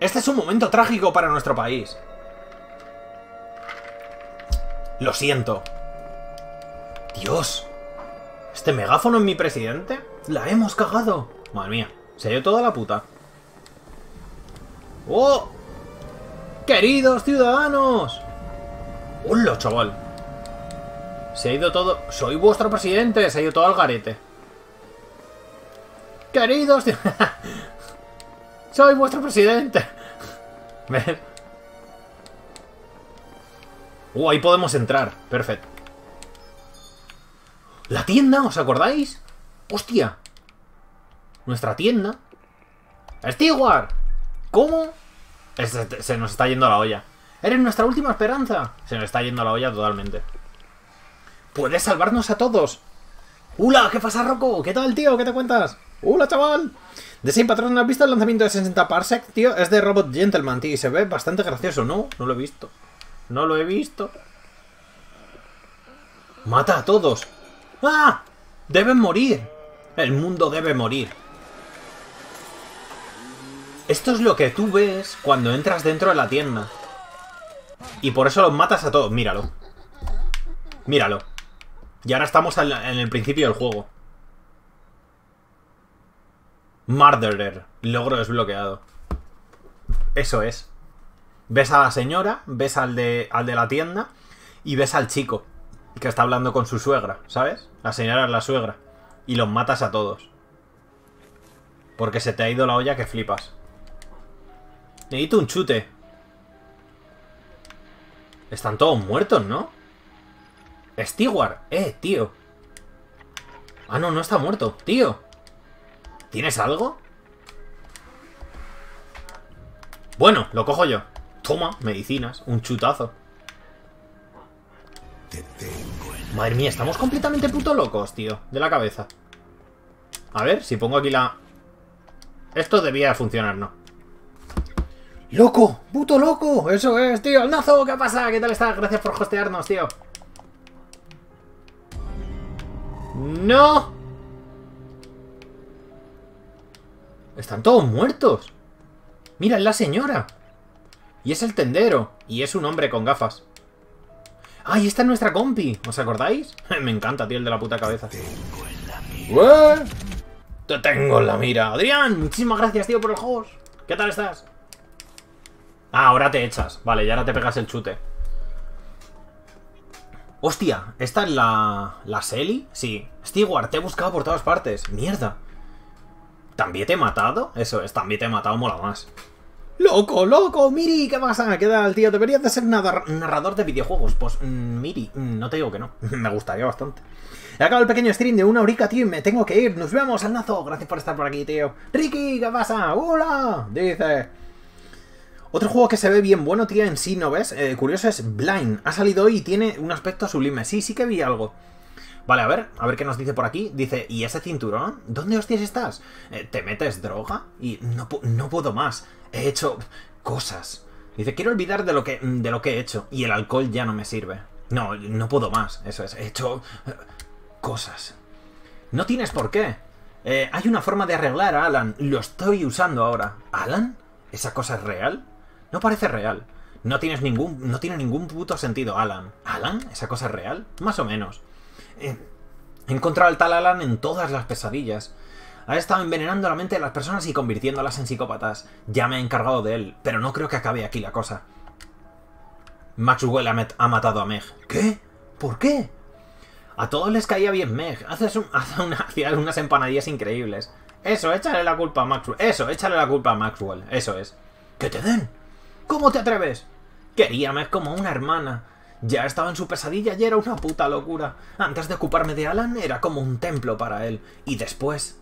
Este es un momento trágico para nuestro país. Lo siento. Dios. ¿Este megáfono es mi presidente? La hemos cagado. Madre mía. Se ido toda la puta. ¡Oh! ¡Queridos ciudadanos! ¡Hola, chaval! Se ha ido todo... Soy vuestro presidente. Se ha ido todo al garete. Queridos... Soy vuestro presidente. Uh, ahí podemos entrar. Perfecto. La tienda, ¿os acordáis? ¡Hostia! Nuestra tienda. ¡Steward! ¿Cómo? Se, nos está yendo la olla. ¡Eres nuestra última esperanza! Se nos está yendo la olla totalmente. ¡Puedes salvarnos a todos! ¡Hula! ¿Qué pasa, Rocco? ¿Qué tal, tío? ¿Qué te cuentas? ¡Hula, chaval! De Same Patrón, ¿has visto el lanzamiento de 60 Parsec, tío? Es de Robot Gentleman, tío, y se ve bastante gracioso. No, no lo he visto. No lo he visto. ¡Mata a todos! ¡Ah! ¡Deben morir! El mundo debe morir. Esto es lo que tú ves cuando entras dentro de la tienda. Y por eso los matas a todos. Míralo. Míralo. Y ahora estamos en el principio del juego. Murderer. Logro desbloqueado. Eso es. Ves a la señora, ves al de, al de la tienda y ves al chico que está hablando con su suegra, ¿sabes? La señora es la suegra. Y los matas a todos. Porque se te ha ido la olla que flipas. Necesito un chute. Están todos muertos, ¿no? Steward, eh, tío. Ah, no, no está muerto, tío. ¿Tienes algo? Bueno, lo cojo yo. Toma, medicinas, un chutazo. Madre mía, estamos completamente puto locos, tío. De la cabeza. A ver, si pongo aquí la... Esto debía funcionar, ¿no? ¡Loco! ¡Puto loco! Eso es, tío. ¡El nazo! ¿Qué pasa? ¿Qué tal estás? Gracias por hostearnos, tío. ¡No! Están todos muertos. Mira, es la señora. Y es el tendero. Y es un hombre con gafas. ¡Ay, esta es nuestra compi! ¿Os acordáis? Me encanta, tío, el de la puta cabeza. Te tengo en la mira. Adrián, muchísimas gracias, tío, por el host. ¿Qué tal estás? Ah, ahora te echas. Vale, y ahora te pegas el chute. Hostia, ¿esta es la... la Selly? Sí. Steward, te he buscado por todas partes. Mierda. ¿También te he matado? Eso es, también te he matado, mola más. ¡Loco, loco! ¡Miri! ¿Qué pasa? ¿Qué tal, tío? Deberías de ser narrador de videojuegos. Pues, mm, Miri, mm, no te digo que no. me gustaría bastante. He acabado el pequeño stream de una horica, tío, y me tengo que ir. Nos vemos, al nazo. Gracias por estar por aquí, tío. Ricky, ¿qué pasa? ¡Hola! Dice... Otro juego que se ve bien bueno, tío, en sí, ¿no ves? Eh, curioso es Blind. Ha salido hoy y tiene un aspecto sublime. Sí, sí que vi algo. Vale, a ver, a ver qué nos dice por aquí. Dice, ¿y ese cinturón? ¿Dónde hostias estás? Eh, ¿Te metes droga? Y no, no puedo más. He hecho cosas. Dice, quiero olvidar de lo, que, de lo que he hecho. Y el alcohol ya no me sirve. No, no puedo más. Eso es. He hecho eh, cosas. No tienes por qué. hay una forma de arreglar a Alan. Lo estoy usando ahora. ¿Alan? ¿Esa cosa es real? No parece real. No, tienes ningún, no tiene ningún puto sentido, Alan. ¿Alan? ¿Esa cosa es real? Más o menos. Eh, he encontrado al tal Alan en todas las pesadillas. Ha estado envenenando la mente de las personas y convirtiéndolas en psicópatas. Ya me he encargado de él, pero no creo que acabe aquí la cosa. Maxwell ha, ha matado a Meg. ¿Qué? ¿Por qué? A todos les caía bien Meg. Hace, hace unas empanadillas increíbles. Eso, échale la culpa a Maxwell. Eso, échale la culpa a Maxwell. Eso es. ¡Que te den! ¿Cómo te atreves? Queríame como una hermana. Ya estaba en su pesadilla y era una puta locura. Antes de ocuparme de Alan era como un templo para él. Y después...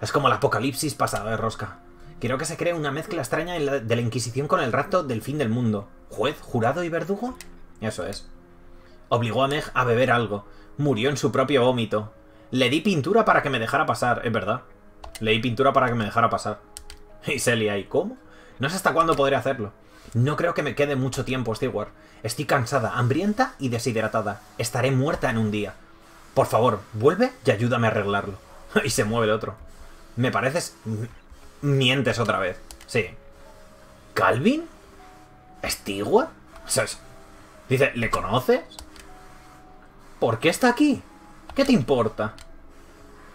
Es como el apocalipsis pasado de rosca. Quiero que se cree una mezcla extraña de la Inquisición con el rapto del fin del mundo. ¿Juez, jurado y verdugo? Eso es. Obligó a Meg a beber algo. Murió en su propio vómito. Le di pintura para que me dejara pasar, es verdad. Le di pintura para que me dejara pasar. Y Celia, ¿y cómo? No sé hasta cuándo podré hacerlo. No creo que me quede mucho tiempo, Stewart. Estoy cansada, hambrienta y deshidratada. Estaré muerta en un día. Por favor, vuelve y ayúdame a arreglarlo. y se mueve el otro. Me pareces... Mientes otra vez. Sí. ¿Calvin? ¿Stewart? Dice, ¿le conoces? ¿Por qué está aquí? ¿Qué te importa?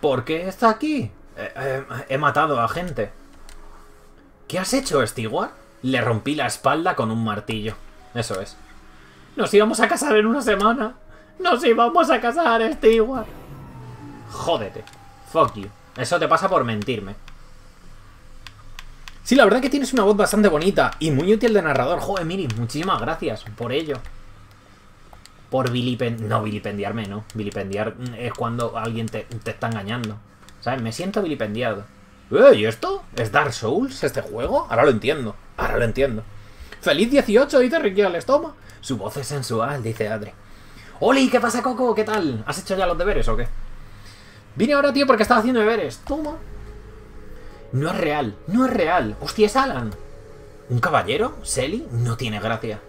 ¿Por qué está aquí? Eh, eh, he matado a gente. ¿Qué has hecho, Stewart? Le rompí la espalda con un martillo. Eso es. Nos íbamos a casar en una semana. Nos íbamos a casar, Stewart. Jódete. Fuck you. Eso te pasa por mentirme. Sí, la verdad que tienes una voz bastante bonita y muy útil de narrador. Joder, Miri, muchísimas gracias por ello. Por vilipendiar... No, vilipendiarme, no. Vilipendiar es cuando alguien te, te está engañando. ¿Sabes? Me siento vilipendiado. ¿Eh? ¿Y esto? ¿Es Dark Souls este juego? Ahora lo entiendo. Ahora lo entiendo. ¡Feliz 18! Dice Ricky Toma. Su voz es sensual, dice Adri. ¡Oli! ¿Qué pasa, Coco? ¿Qué tal? ¿Has hecho ya los deberes o qué? Vine ahora, tío, porque estaba haciendo deberes. Toma. No es real. No es real. Hostia, es Alan. ¿Un caballero? ¿Selly? No tiene gracia.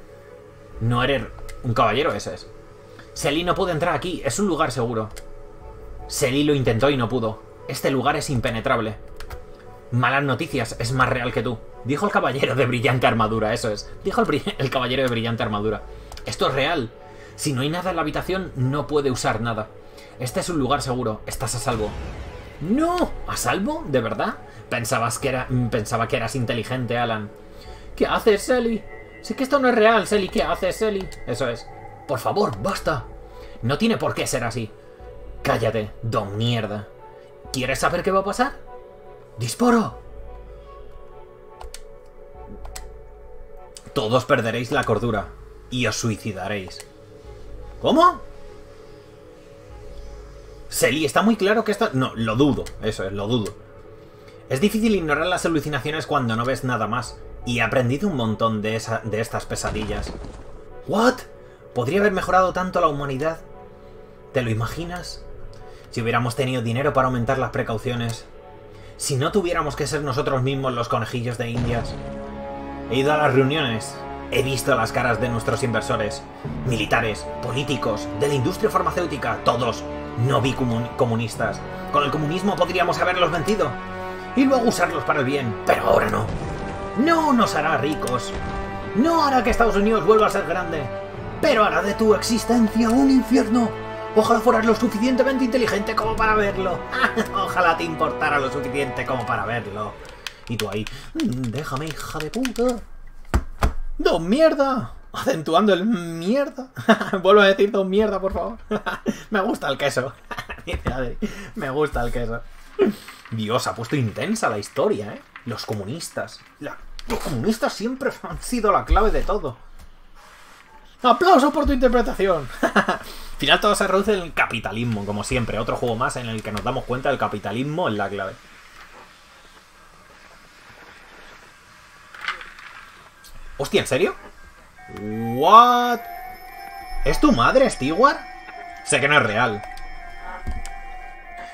No eres... Un caballero ese es. Selly no puede entrar aquí. Es un lugar seguro. Selly lo intentó y no pudo. Este lugar es impenetrable. Malas noticias, es más real que tú. Dijo el caballero de brillante armadura, eso es. Dijo el, caballero de brillante armadura. Esto es real. Si no hay nada en la habitación, no puede usar nada. Este es un lugar seguro, estás a salvo. ¡No! ¿A salvo? ¿De verdad? Pensabas que era, pensaba que eras inteligente, Alan. ¿Qué haces, Selly? Sé que esto no es real, Selly. ¿Qué haces, Selly? Eso es. Por favor, basta. No tiene por qué ser así. Cállate, don mierda. ¿Quieres saber qué va a pasar? ¡Disparo! Todos perderéis la cordura y os suicidaréis. ¿Cómo? Selly, está muy claro que esto... No, lo dudo. Eso es, lo dudo. Es difícil ignorar las alucinaciones cuando no ves nada más. Y he aprendido un montón de, esa, de estas pesadillas. ¿What? ¿Podría haber mejorado tanto la humanidad? ¿Te lo imaginas? Si hubiéramos tenido dinero para aumentar las precauciones. Si no tuviéramos que ser nosotros mismos los conejillos de indias. He ido a las reuniones. He visto las caras de nuestros inversores. Militares, políticos, de la industria farmacéutica, todos. No vi comunistas. Con el comunismo podríamos haberlos vencido. Y luego usarlos para el bien. Pero ahora no. No nos hará ricos. No hará que Estados Unidos vuelva a ser grande. Pero hará de tu existencia un infierno. Ojalá fueras lo suficientemente inteligente como para verlo. Ojalá te importara lo suficiente como para verlo. Y tú ahí, mm, déjame, hija de puta. ¡Dos mierda! Acentuando el mierda. Vuelvo a decir dos mierda, por favor. Me gusta el queso. Me gusta el queso. Dios, ha puesto intensa la historia, ¿eh? Los comunistas. Los comunistas siempre han sido la clave de todo. ¡Aplauso por tu interpretación! Al final todo se reduce en el capitalismo, como siempre. Otro juego más en el que nos damos cuenta del capitalismo en la clave. Hostia, ¿en serio? ¿What? ¿Es tu madre, Stewart? Sé que no es real.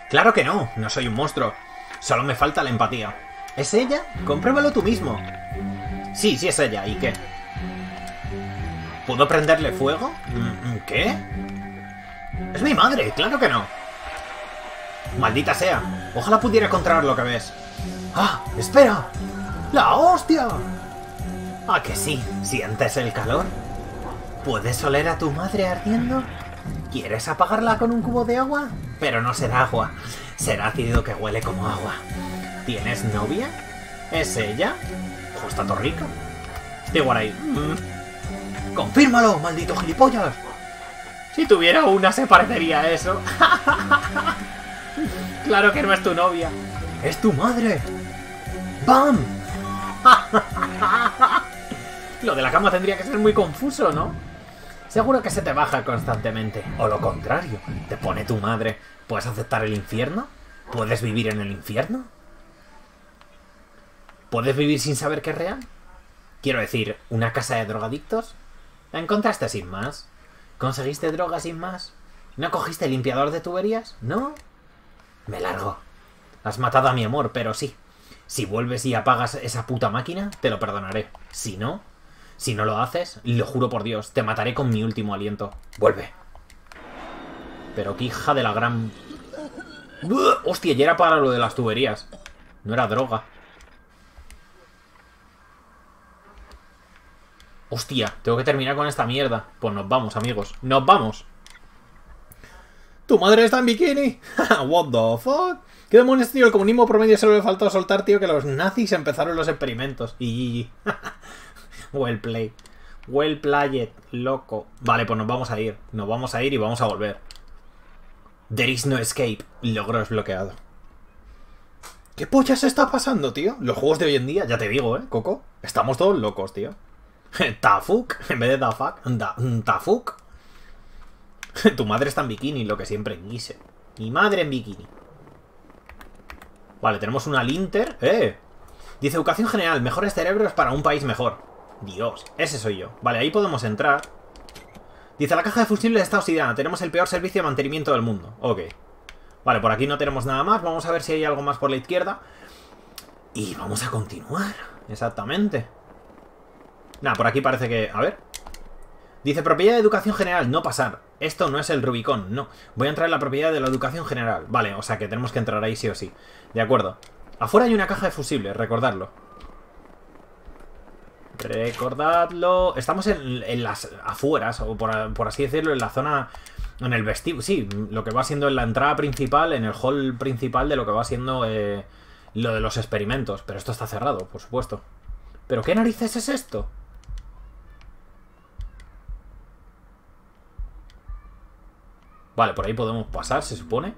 Claro que no, no soy un monstruo. Solo me falta la empatía. ¿Es ella? Compruébalo tú mismo. Sí, sí es ella. ¿Y qué? ¿Puedo prenderle fuego? Mm, mm, ¿Qué? Es mi madre, claro que no. Maldita sea. Ojalá pudiera encontrar lo que ves. ¡Ah! ¡Espera! ¡La hostia! ¿A que sí? ¿Sientes el calor? ¿Puedes oler a tu madre ardiendo? ¿Quieres apagarla con un cubo de agua? Pero no será agua. Será ácido que huele como agua. ¿Tienes novia? ¿Es ella? Rico. Estoy ahí. Mm. ¡Confírmalo, maldito gilipollas! Si tuviera una se parecería a eso. claro que no es tu novia. Es tu madre. ¡Bam! Lo de la cama tendría que ser muy confuso, ¿no? Seguro que se te baja constantemente. O lo contrario, te pone tu madre. ¿Puedes aceptar el infierno? ¿Puedes vivir en el infierno? ¿Puedes vivir sin saber que es real? Quiero decir, ¿una casa de drogadictos? ¿La encontraste sin más? ¿Conseguiste droga sin más? ¿No cogiste limpiador de tuberías? ¿No? Me largo. Has matado a mi amor, pero sí. Si vuelves y apagas esa puta máquina, te lo perdonaré. Si no, si no lo haces, lo juro por Dios, te mataré con mi último aliento. Vuelve. Pero qué hija de la gran... Hostia, ya era para lo de las tuberías. No era droga. Hostia, tengo que terminar con esta mierda. Pues nos vamos, amigos. ¡Nos vamos! ¿Tu madre está en bikini? What the fuck? ¿Qué demonios, tío? El comunismo promedio solo le faltó soltar, tío, que los nazis empezaron los experimentos. Y... well play. Well played, loco. Vale, pues nos vamos a ir. Nos vamos a ir y vamos a volver. There is no escape. Logro desbloqueado. ¿Qué polla se está pasando, tío? Los juegos de hoy en día, ya te digo, ¿eh, Coco? Estamos todos locos, tío. Tafuk, en vez de Tafuk. Tafuk. tu madre está en bikini, lo que siempre quise. Mi madre en bikini. Vale, tenemos una linter. ¡Eh! Dice educación general, mejores cerebros para un país mejor. Dios, ese soy yo. Vale, ahí podemos entrar. Dice, la caja de fusibles está oxidada. Tenemos el peor servicio de mantenimiento del mundo. Ok. Vale, por aquí no tenemos nada más. Vamos a ver si hay algo más por la izquierda. Y vamos a continuar. Exactamente. Nada, por aquí parece que... A ver. Dice, propiedad de educación general, no pasar. Esto no es el Rubicón, no. Voy a entrar en la propiedad de la educación general. Vale, o sea que tenemos que entrar ahí sí o sí. De acuerdo. Afuera hay una caja de fusibles, recordadlo. Recordadlo. Estamos en, las afueras, o por, así decirlo, en la zona... En el vestíbulo, sí, lo que va siendo en la entrada principal, en el hall principal de lo que va siendo eh, lo de los experimentos. Pero esto está cerrado, por supuesto. ¿Pero qué narices es esto? Vale, por ahí podemos pasar, se supone.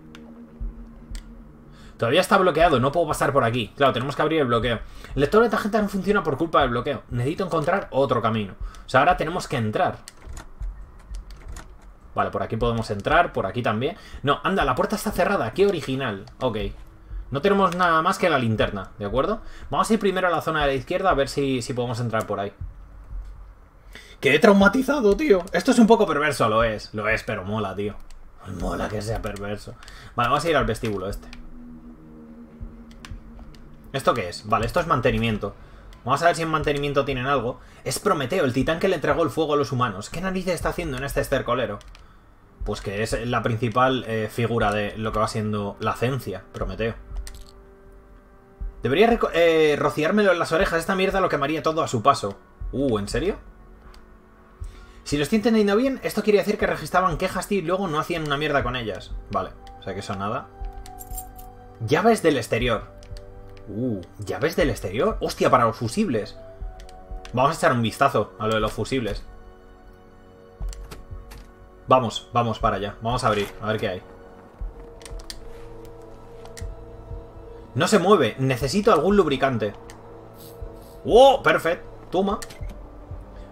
Todavía está bloqueado, no puedo pasar por aquí. Claro, tenemos que abrir el bloqueo. El lector de tarjeta no funciona por culpa del bloqueo. Necesito encontrar otro camino. O sea, ahora tenemos que entrar. Vale, por aquí podemos entrar, por aquí también. No, anda, la puerta está cerrada. Qué original. Ok. No tenemos nada más que la linterna, ¿de acuerdo? Vamos a ir primero a la zona de la izquierda a ver si, si podemos entrar por ahí. ¡Qué traumatizado, tío! Esto es un poco perverso, lo es. Lo es, pero mola, tío. Mola que sea perverso. Vale, vamos a ir al vestíbulo este. ¿Esto qué es? Vale, esto es mantenimiento. Vamos a ver si en mantenimiento tienen algo. Es Prometeo, el titán que le entregó el fuego a los humanos. ¿Qué narices está haciendo en este estercolero? Pues que es la principal eh, figura de lo que va siendo la ciencia, Prometeo. Debería eh, rociármelo en las orejas. Esta mierda lo quemaría todo a su paso. Uh, ¿en serio? Si lo estoy entendiendo bien, esto quiere decir que registraban quejas y luego no hacían una mierda con ellas. Vale, o sea que eso nada. Llaves del exterior. Uh, llaves del exterior. Hostia, para los fusibles. Vamos a echar un vistazo a lo de los fusibles. Vamos, vamos para allá. Vamos a abrir, a ver qué hay. No se mueve. Necesito algún lubricante. ¡Oh! Perfecto. Toma.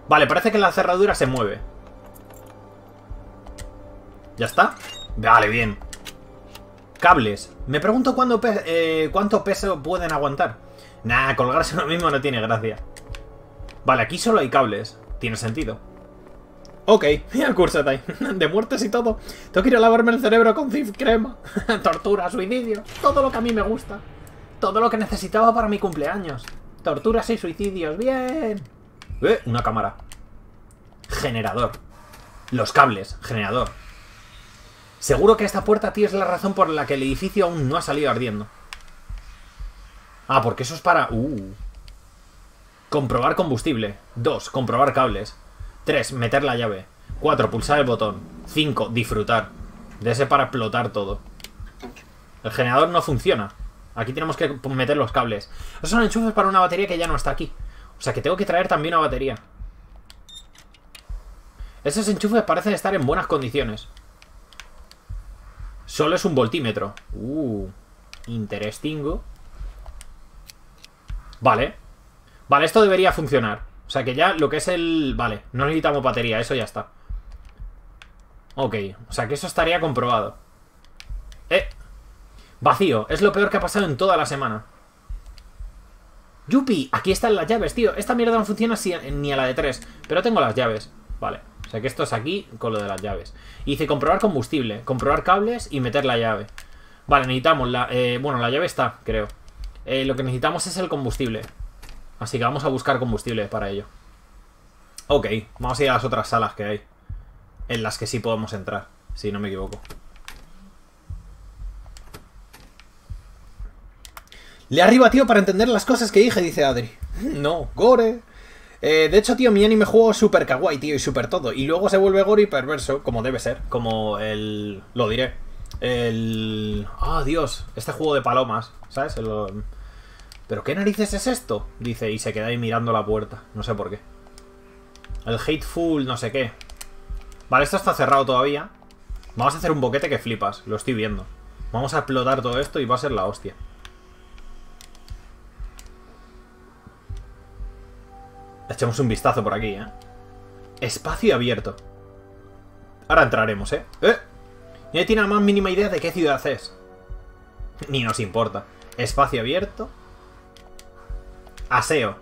Vale, parece que la cerradura se mueve. ¿Ya está? Vale, bien. Cables. Me pregunto eh, cuánto peso pueden aguantar. Nah, colgarse lo mismo no tiene gracia. Vale, aquí solo hay cables. Tiene sentido. Ok, mira curso time. De muertes y todo. Tengo que ir a lavarme el cerebro con cif crema. Tortura, suicidio. Todo lo que a mí me gusta. Todo lo que necesitaba para mi cumpleaños. Torturas y suicidios. Bien. Eh, una cámara. Generador. Los cables. Generador. Seguro que esta puerta, tío, es la razón por la que el edificio aún no ha salido ardiendo. Ah, porque eso es para... Uh. Comprobar combustible. 2. Comprobar cables. 3. Meter la llave. 4. Pulsar el botón. 5. Disfrutar. De ese para explotar todo. El generador no funciona. Aquí tenemos que meter los cables. Esos son enchufes para una batería que ya no está aquí. O sea que tengo que traer también una batería. Esos enchufes parecen estar en buenas condiciones. Solo es un voltímetro. Uh, interestingo. Vale. Vale, esto debería funcionar. O sea que ya lo que es el... Vale, no necesitamos batería, eso ya está. Ok, o sea que eso estaría comprobado. Eh. Vacío, es lo peor que ha pasado en toda la semana. ¡Yupi! Aquí están las llaves, tío. Esta mierda no funciona ni a la de 3. Pero tengo las llaves. Vale. O sea que esto es aquí con lo de las llaves. Y dice comprobar combustible, comprobar cables y meter la llave. Vale, necesitamos la... Eh, bueno, la llave está, creo. Eh, lo que necesitamos es el combustible. Así que vamos a buscar combustible para ello. Ok, vamos a ir a las otras salas que hay. En las que sí podemos entrar, si no me equivoco. Le arriba, tío, para entender las cosas que dije, dice Adri. No, gore. Eh, de hecho, tío, mi anime juego es súper kawaii, tío, y súper todo. Y luego se vuelve gore perverso, como debe ser. Como el... Lo diré. El... Ah, Dios. Este juego de palomas, ¿sabes? El... ¿Pero qué narices es esto? Dice, y se queda ahí mirando la puerta. No sé por qué. El Hateful no sé qué. Vale, esto está cerrado todavía. Vamos a hacer un boquete que flipas. Lo estoy viendo. Vamos a explotar todo esto y va a ser la hostia. Echemos un vistazo por aquí, ¿eh? Espacio abierto. Ahora entraremos, ¿eh? ¡Eh! Ni tiene la más mínima idea de qué ciudad es. Ni nos importa. Espacio abierto. Aseo.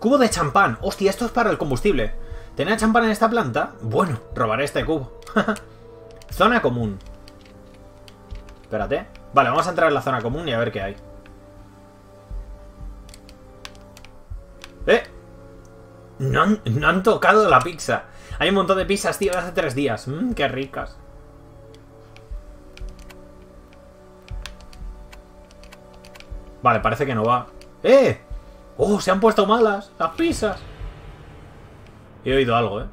Cubo de champán. Hostia, esto es para el combustible. ¿Tener champán en esta planta? Bueno, robaré este cubo. zona común. Espérate. Vale, vamos a entrar en la zona común y a ver qué hay. No han, tocado la pizza. Hay un montón de pizzas, tío, de hace tres días. Mmm, qué ricas. Vale, parece que no va. ¡Eh! ¡Oh, se han puesto malas las pizzas! He oído algo, ¿eh?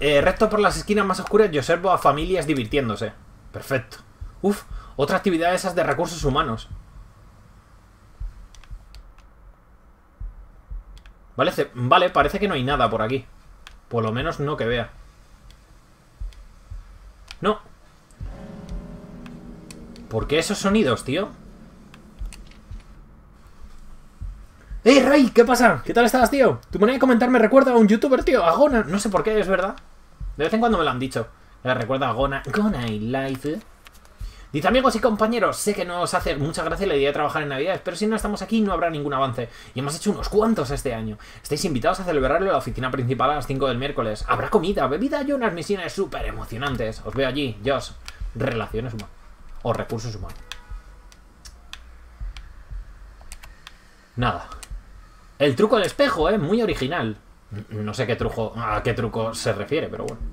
eh, recto por las esquinas más oscuras yo observo a familias divirtiéndose. Perfecto. Uf, otra actividad esas de recursos humanos. Vale, vale, parece que no hay nada por aquí. Por lo menos no que vea. No. ¿Por qué esos sonidos, tío? ¡Eh, Ray! ¿Qué pasa? ¿Qué tal estás, tío? Tu manera de comentar me recuerda a un youtuber, tío, Agona. No sé por qué, es verdad. De vez en cuando me lo han dicho. Me recuerda a Agona. Gona y Life. Dice, amigos y compañeros, sé que no os hace mucha gracia la idea de trabajar en Navidades, pero si no estamos aquí no habrá ningún avance. Y hemos hecho unos cuantos este año. Estáis invitados a celebrarlo en la oficina principal a las 5 del miércoles. Habrá comida, bebida y unas misiones súper emocionantes. Os veo allí, Josh. Relaciones humanas. O recursos humanos. Nada. El truco del espejo, ¿eh? Muy original. No sé qué truco, a qué truco se refiere, pero bueno.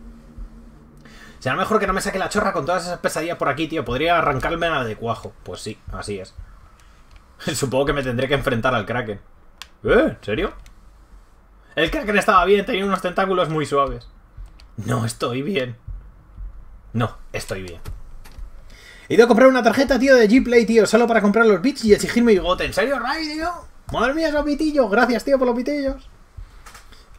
Será mejor que no me saque la chorra con todas esas pesadillas por aquí, tío. Podría arrancarme la de cuajo. Pues sí, así es. Supongo que me tendré que enfrentar al Kraken. ¿Eh? ¿En serio? El Kraken estaba bien, tenía unos tentáculos muy suaves. No estoy bien. No, estoy bien. He ido a comprar una tarjeta, tío, de G-Play, tío, solo para comprar los bits y exigirme bigote. ¿En serio, Ray, tío? Madre mía, esos bitillos. Gracias, tío, por los bitillos.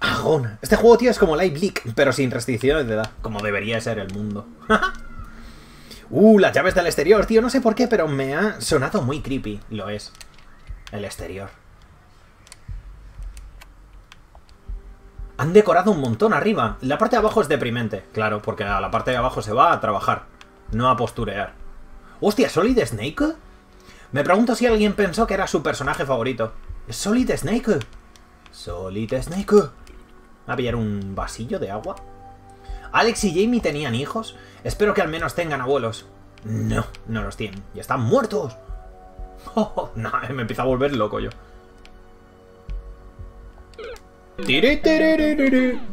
Agona. Este juego, tío, es como Live Leak, pero sin restricciones de edad. Como debería ser el mundo. uh, las llaves del exterior, tío. No sé por qué, pero me ha sonado muy creepy. Lo es. El exterior. Han decorado un montón arriba. La parte de abajo es deprimente. Claro, porque a la parte de abajo se va a trabajar. No a posturear. Hostia, ¿Solid Snake? Me pregunto si alguien pensó que era su personaje favorito. ¿Es Solid Snake? Solid Snake. ¿A pillar un vasillo de agua? ¿Alex y Jamie tenían hijos? Espero que al menos tengan abuelos. No, no los tienen. Y están muertos. Oh, no, me empieza a volver loco yo.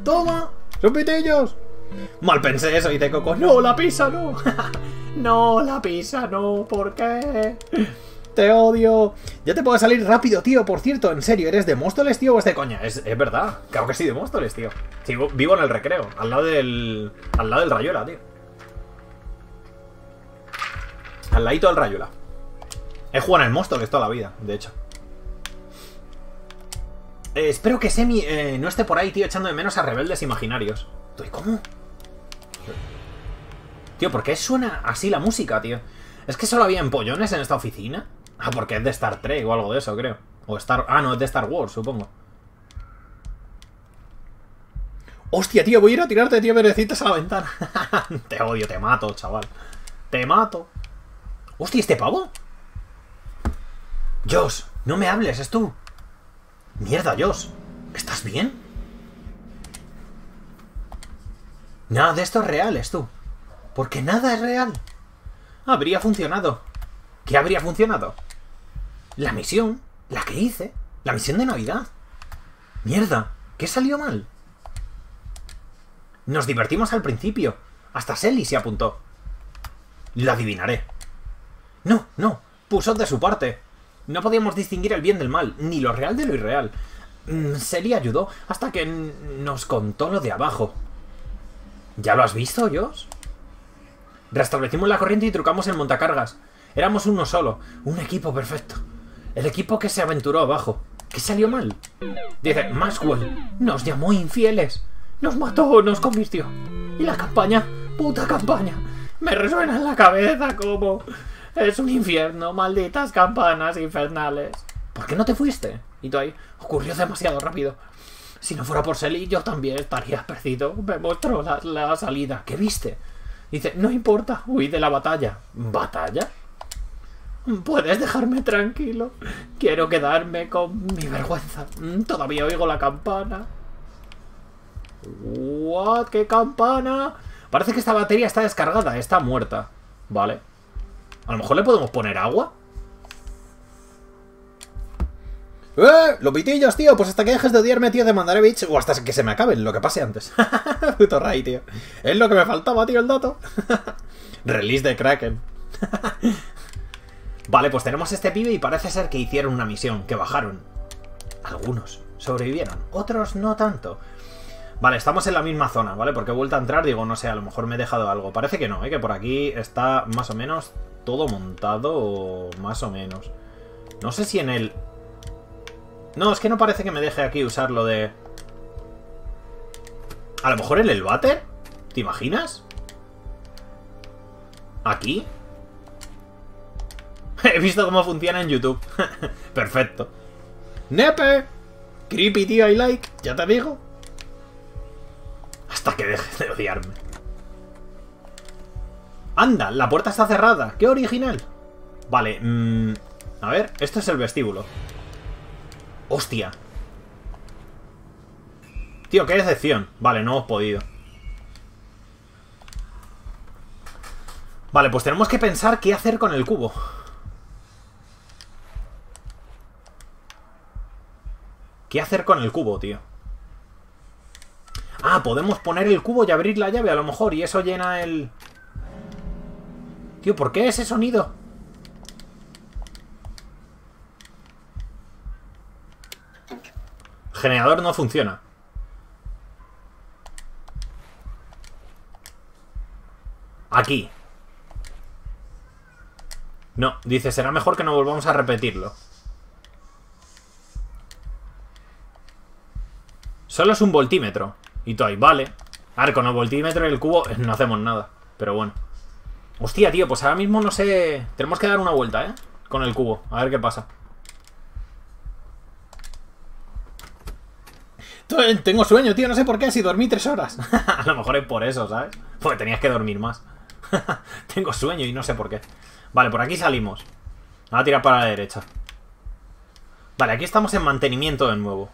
¡Toma! ¡Son pitillos! Mal pensé eso, y te Coco. ¡No, la pizza no! ¡No, la pizza no! ¿Por qué? Te odio. Ya te puedo salir rápido, tío. Por cierto, en serio, ¿eres de Móstoles, tío, o es de coña? Es, verdad. Claro que sí, de Móstoles, tío. vivo en el recreo, al lado del. Al lado del Rayola, tío. Al ladito del Rayola. He jugado en el Móstoles toda la vida, de hecho. Eh, espero que Semi eh, no esté por ahí, tío, echando de menos a rebeldes imaginarios. ¿Cómo? Tío, ¿por qué suena así la música, tío? ¿Es que solo había empollones en esta oficina? Ah, porque es de Star Trek o algo de eso, creo. O Star... Ah, no, es de Star Wars, supongo. Hostia, tío, voy a ir a tirarte, tío, merecitas a la ventana. te odio, te mato, chaval. Te mato. Hostia, ¿este pavo? Josh, no me hables, es tú. Mierda, Josh. ¿Estás bien? Nada de esto es real, es tú. Porque nada es real. Habría funcionado. ¿Qué habría funcionado? La misión, la que hice, la misión de Navidad. Mierda, ¿qué salió mal? Nos divertimos al principio. Hasta Selly se apuntó. Lo adivinaré. No, no, puso de su parte. No podíamos distinguir el bien del mal, ni lo real de lo irreal. Mm, Selly ayudó hasta que nos contó lo de abajo. ¿Ya lo has visto, Josh? Restablecimos la corriente y trucamos el montacargas. Éramos uno solo, un equipo perfecto. El equipo que se aventuró abajo. ¿Qué salió mal? Dice, Maxwell nos llamó infieles. Nos mató, nos convirtió. Y la campaña, puta campaña, me resuena en la cabeza como... Es un infierno, malditas campanas infernales. ¿Por qué no te fuiste? Y tú ahí, ocurrió demasiado rápido. Si no fuera por Selly, yo también estaría perdido. Me mostró la, la salida. ¿Qué viste? Dice, no importa, huí de la batalla. ¿Batalla? Puedes dejarme tranquilo. Quiero quedarme con mi vergüenza. Todavía oigo la campana. ¿What? ¿Qué campana? Parece que esta batería está descargada, está muerta. Vale. A lo mejor le podemos poner agua. ¡Eh! ¡Lo pitillos, tío! Pues hasta que dejes de odiarme, tío, de mandaré bits o hasta que se me acaben, lo que pase antes. Puto Ray, tío. Es lo que me faltaba, tío, el dato. Release de Kraken. vale, pues tenemos este pibe y parece ser que hicieron una misión, que bajaron. Algunos sobrevivieron, otros no tanto. Vale, estamos en la misma zona, ¿vale? Porque he vuelto a entrar, digo, no sé, a lo mejor me he dejado algo. Parece que no, ¿eh? Que por aquí está más o menos todo montado más o menos. No sé si en el no, es que no parece que me deje aquí usar lo de... A lo mejor en el váter. ¿Te imaginas? ¿Aquí? He visto cómo funciona en YouTube. Perfecto. ¡Nepe! Creepy, tío, I like. Ya te digo. Hasta que dejes de odiarme. ¡Anda! La puerta está cerrada. ¡Qué original! Vale, mmm, a ver, esto es el vestíbulo. ¡Hostia! Tío, qué decepción. Vale, no hemos podido. Vale, pues tenemos que pensar qué hacer con el cubo. ¿Qué hacer con el cubo, tío? Ah, podemos poner el cubo y abrir la llave a lo mejor y eso llena el... Tío, ¿por qué ese sonido? Generador no funciona. Aquí. No, dice, será mejor que no volvamos a repetirlo. Solo es un voltímetro. Y tú ahí, vale. A ver, con el voltímetro y el cubo no hacemos nada. Pero bueno. Hostia, tío, pues ahora mismo no sé... Tenemos que dar una vuelta, ¿eh? Con el cubo. A ver qué pasa. Tengo sueño, tío, no sé por qué, si dormí tres horas. a lo mejor es por eso, ¿sabes? Porque tenías que dormir más. Tengo sueño y no sé por qué. Vale, por aquí salimos. Vamos a tirar para la derecha. Vale, aquí estamos en mantenimiento de nuevo.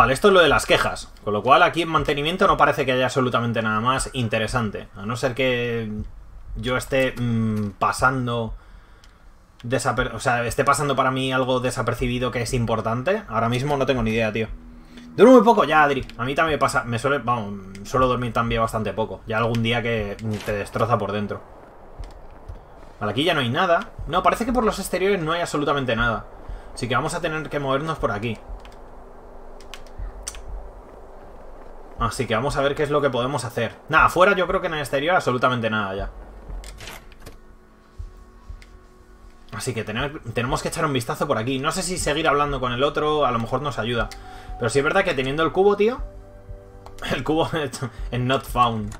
Vale, esto es lo de las quejas. Con lo cual aquí en mantenimiento no parece que haya absolutamente nada más interesante. A no ser que yo esté mm, pasando o sea, esté pasando para mí algo desapercibido que es importante, ahora mismo no tengo ni idea, tío. Duermo muy poco ya, Adri. A mí también pasa, me suele, vamos, suelo dormir también bastante poco. Ya algún día que te destroza por dentro. Vale, aquí ya no hay nada. No, parece que por los exteriores no hay absolutamente nada. Así que vamos a tener que movernos por aquí. Así que vamos a ver qué es lo que podemos hacer. Nada, afuera yo creo que en el exterior absolutamente nada ya. Así que tenemos que echar un vistazo por aquí. No sé si seguir hablando con el otro, a lo mejor nos ayuda. Pero sí es verdad que teniendo el cubo, tío... El cubo en not found.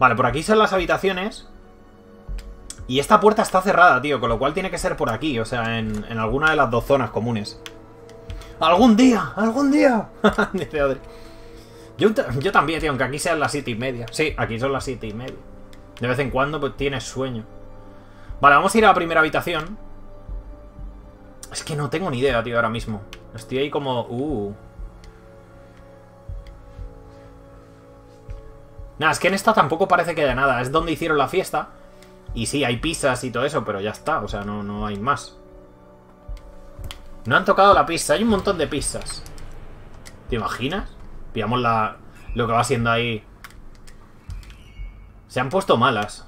Vale, por aquí son las habitaciones. Y esta puerta está cerrada, tío, con lo cual tiene que ser por aquí, o sea, en, alguna de las dos zonas comunes. ¡Algún día! ¡Algún día! Dice Adri. Yo, también, tío, aunque aquí sean las siete y media. Sí, aquí son las siete y media. De vez en cuando, pues tienes sueño. Vale, vamos a ir a la primera habitación. Es que no tengo ni idea, tío, ahora mismo. Estoy ahí como... Uh. Nada, es que en esta tampoco parece que haya nada. Es donde hicieron la fiesta. Y sí, hay pizzas y todo eso, pero ya está. O sea, no, no hay más. No han tocado la pizza. Hay un montón de pizzas. ¿Te imaginas? Pillamos la, lo que va siendo ahí. Se han puesto malas.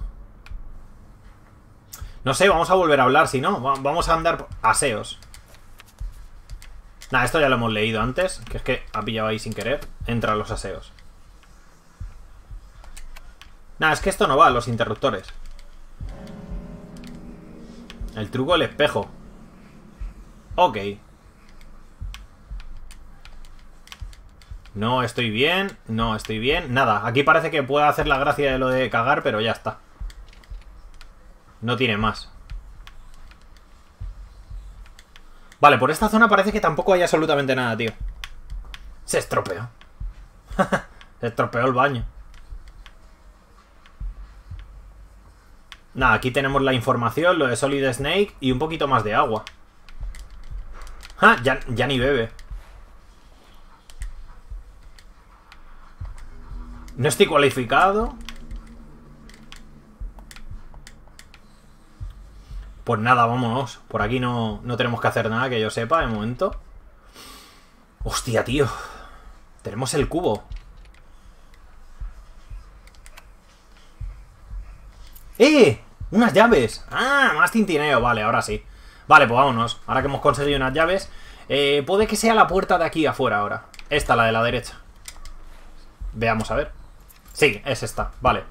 No sé, vamos a volver a hablar, si no. Vamos a andar aseos. Nada, esto ya lo hemos leído antes. Que es que ha pillado ahí sin querer. Entra los aseos. Nada, es que esto no va, los interruptores. El truco del espejo. Ok. No estoy bien, no estoy bien. Nada, aquí parece que puede hacer la gracia de lo de cagar, pero ya está. No tiene más. Vale, por esta zona parece que tampoco hay absolutamente nada, tío. Se estropeó. Se estropeó el baño. Nada, aquí tenemos la información, lo de Solid Snake y un poquito más de agua. Ah, ya, ya ni bebe. No estoy cualificado. Pues nada, vámonos. Por aquí no, no tenemos que hacer nada que yo sepa de momento. Hostia, tío. Tenemos el cubo. ¡Eh! ¡Unas llaves! ¡Ah! Más tintineo. Vale, ahora sí. Vale, pues vámonos. Ahora que hemos conseguido unas llaves. Eh, puede que sea la puerta de aquí afuera ahora. Esta, la de la derecha. Veamos a ver. Sí, es esta. Vale.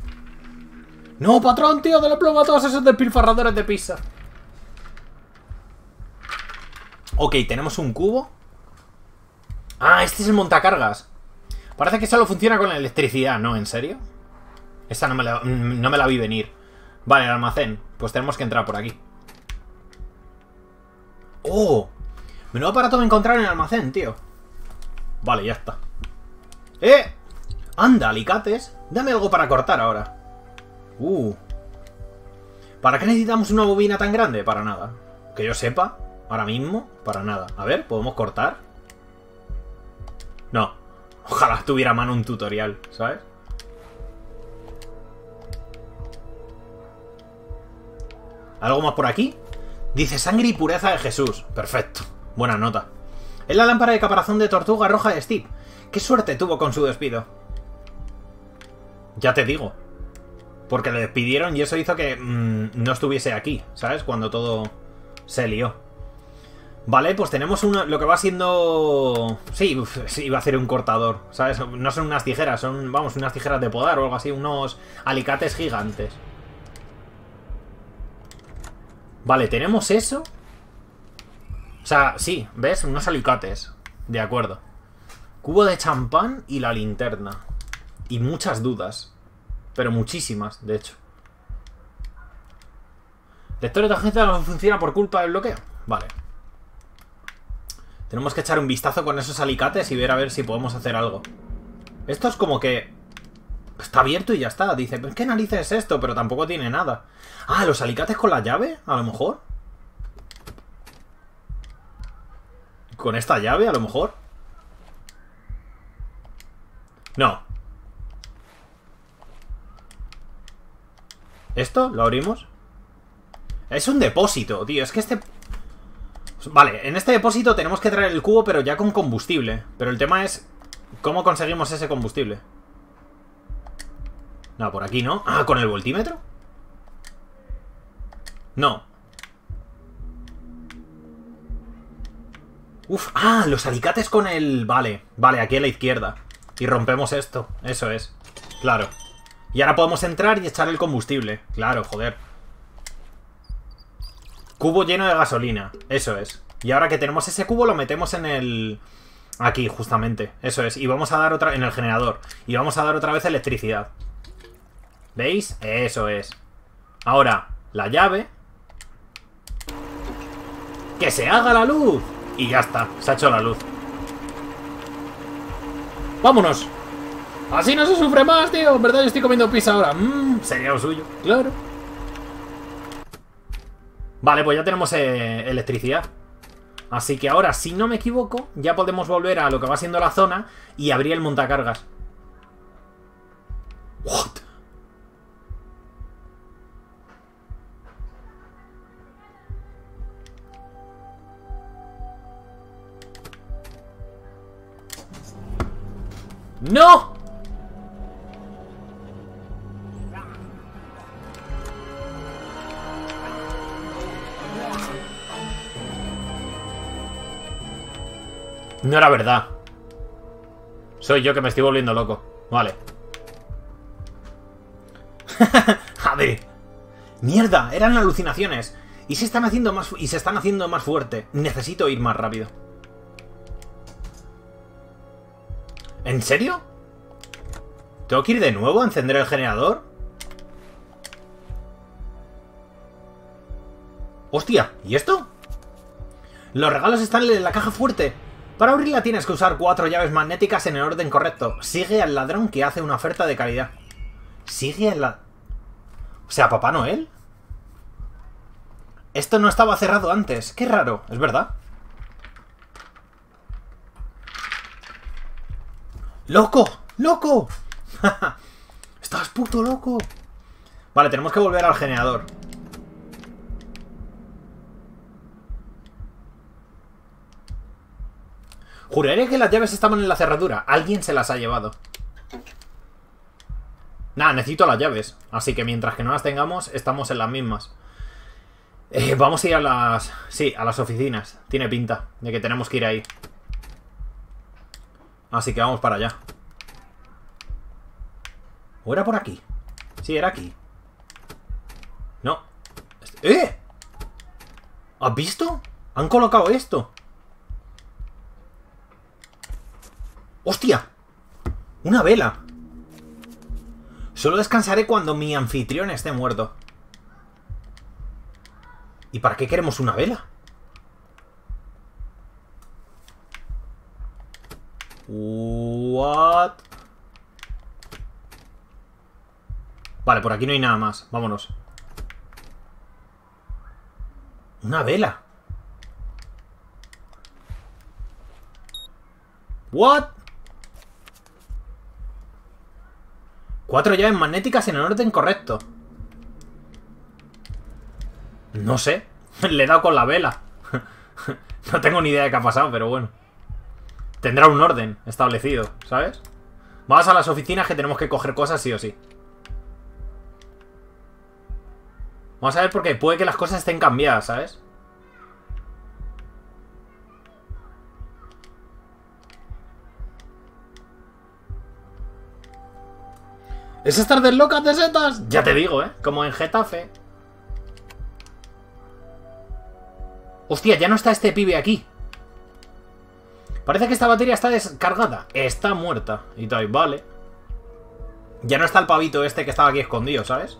¡No, patrón, tío! ¡De la pluma a todos esos despilfarradores de pizza! Ok, tenemos un cubo. Ah, este es el montacargas. Parece que solo funciona con la electricidad, ¿no? ¿En serio? Esa no me la, no me la vi venir. Vale, el almacén. Pues tenemos que entrar por aquí. ¡Oh! Menudo aparato me encontrar en el almacén, tío. Vale, ya está. ¡Eh! Anda, alicates. Dame algo para cortar ahora. Uh. ¿Para qué necesitamos una bobina tan grande? Para nada. Que yo sepa, ahora mismo, para nada. A ver, ¿podemos cortar? No. Ojalá tuviera a mano un tutorial, ¿sabes? ¿Algo más por aquí? Dice sangre y pureza de Jesús. Perfecto. Buena nota. Es la lámpara de caparazón de tortuga roja de Steve. ¿Qué suerte tuvo con su despido? Ya te digo. Porque le despidieron y eso hizo que mm, no estuviese aquí, ¿sabes? Cuando todo se lió. Vale, pues tenemos lo que va siendo... Sí, sí, va a ser un cortador, ¿sabes? No son unas tijeras, son, vamos, unas tijeras de podar o algo así, unos alicates gigantes. Vale, tenemos eso. O sea, sí, ¿ves? Unos alicates. De acuerdo. Cubo de champán y la linterna. Y muchas dudas. Pero muchísimas, de hecho. Lector de tarjeta no funciona por culpa del bloqueo. Vale. Tenemos que echar un vistazo con esos alicates y ver a ver si podemos hacer algo. Esto es como que... Está abierto y ya está. Dice, ¿qué narices es esto? Pero tampoco tiene nada. Ah, ¿los alicates con la llave? A lo mejor. ¿Con esta llave? A lo mejor. No. ¿Esto? ¿Lo abrimos? Es un depósito, tío. Es que este... Vale, en este depósito tenemos que traer el cubo, pero ya con combustible. Pero el tema es... ¿Cómo conseguimos ese combustible? No, por aquí no. Ah, ¿con el voltímetro? No. Uf, ah, los alicates con el... Vale, vale, aquí a la izquierda. Y rompemos esto, eso es. Claro. Y ahora podemos entrar y echar el combustible. Claro, joder. Cubo lleno de gasolina, eso es. Y ahora que tenemos ese cubo lo metemos en el... Aquí, justamente, eso es. Y vamos a dar otra... En el generador. Y vamos a dar otra vez electricidad. ¿Veis? Eso es. Ahora, la llave. ¡Que se haga la luz! Y ya está, se ha hecho la luz. ¡Vámonos! Así no se sufre más, tío. En verdad yo estoy comiendo pizza ahora. Mmm, sería lo suyo, claro. Vale, pues ya tenemos eh, electricidad. Así que ahora, si no me equivoco, ya podemos volver a lo que va siendo la zona y abrir el montacargas. What? ¡No! No era verdad. Soy yo que me estoy volviendo loco. Vale. Javi. Mierda, eran alucinaciones. Y se están haciendo más y se están haciendo más fuerte. Necesito ir más rápido. ¿En serio? ¿Tengo que ir de nuevo a encender el generador? ¡Hostia! ¿Y esto? Los regalos están en la caja fuerte. Para abrirla tienes que usar cuatro llaves magnéticas en el orden correcto. Sigue al ladrón que hace una oferta de calidad. Sigue al ladrón... O sea, Papá Noel. Esto no estaba cerrado antes. Qué raro, es verdad. ¡Loco! ¡Loco! ¡Estás puto loco! Vale, tenemos que volver al generador. Juraría que las llaves estaban en la cerradura. Alguien se las ha llevado. Nada, necesito las llaves. Así que mientras que no las tengamos, estamos en las mismas. Eh, vamos a ir a las... Sí, a las oficinas. Tiene pinta de que tenemos que ir ahí. Así que vamos para allá. ¿O era por aquí? Sí, era aquí. No. ¡Eh! ¿Has visto? Han colocado esto. ¡Hostia! ¡Una vela! Solo descansaré cuando mi anfitrión esté muerto. ¿Y para qué queremos una vela? What? Vale, por aquí no hay nada más. Vámonos. Una vela. What? Cuatro llaves magnéticas en el orden correcto. No sé. Le he dado con la vela. no tengo ni idea de qué ha pasado, pero bueno. Tendrá un orden establecido, ¿sabes? Vamos a las oficinas que tenemos que coger cosas sí o sí. Vamos a ver porque puede que las cosas estén cambiadas, ¿sabes? ¿Es estar de locas de setas? Ya te digo, ¿eh? Como en Getafe. Hostia, ya no está este pibe aquí. Parece que esta batería está descargada. Está muerta. Y tal, vale. Ya no está el pavito este que estaba aquí escondido, ¿sabes?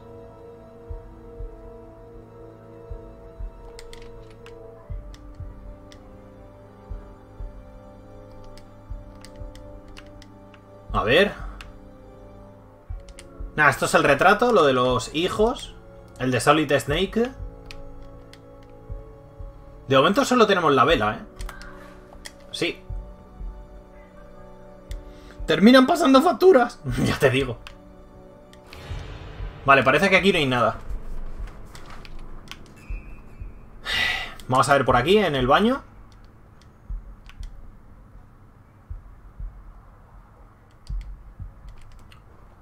A ver... Nada, esto es el retrato, lo de los hijos. El de Solid Snake. De momento solo tenemos la vela, ¿eh? Sí. Terminan pasando facturas. ya te digo. Vale, parece que aquí no hay nada. Vamos a ver por aquí, en el baño.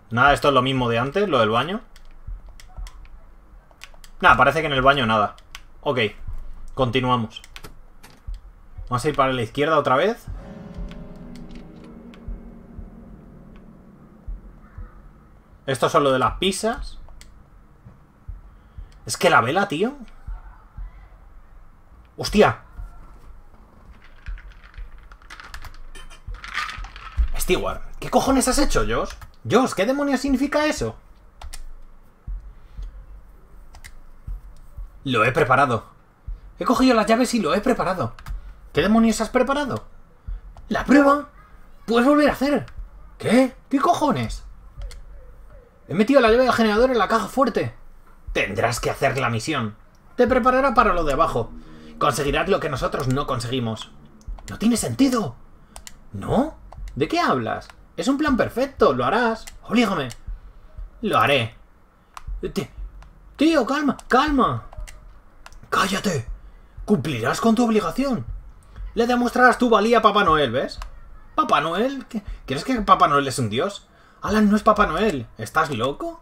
Nada, esto es lo mismo de antes, lo del baño. Nada, parece que en el baño nada. Ok, continuamos. Vamos a ir para la izquierda otra vez. Esto son lo de las pizzas. Es que la vela, tío. ¡Hostia! Stewart, ¿qué cojones has hecho, Josh? Josh, ¿qué demonios significa eso? Lo he preparado. He cogido las llaves y lo he preparado. ¿Qué demonios has preparado? ¿La prueba? ¿Puedes volver a hacer? ¿Qué? ¿Qué cojones? He metido la llave del generador en la caja fuerte. Tendrás que hacer la misión. Te preparará para lo de abajo. Conseguirás lo que nosotros no conseguimos. No tiene sentido. ¿No? ¿De qué hablas? Es un plan perfecto, lo harás. Oblígame. Lo haré. Tío, calma, calma. Cállate. Cumplirás con tu obligación. Le demostrarás tu valía a Papá Noel, ¿ves? ¿Papá Noel? ¿Crees que Papá Noel es un dios? Alan no es Papá Noel. ¿Estás loco?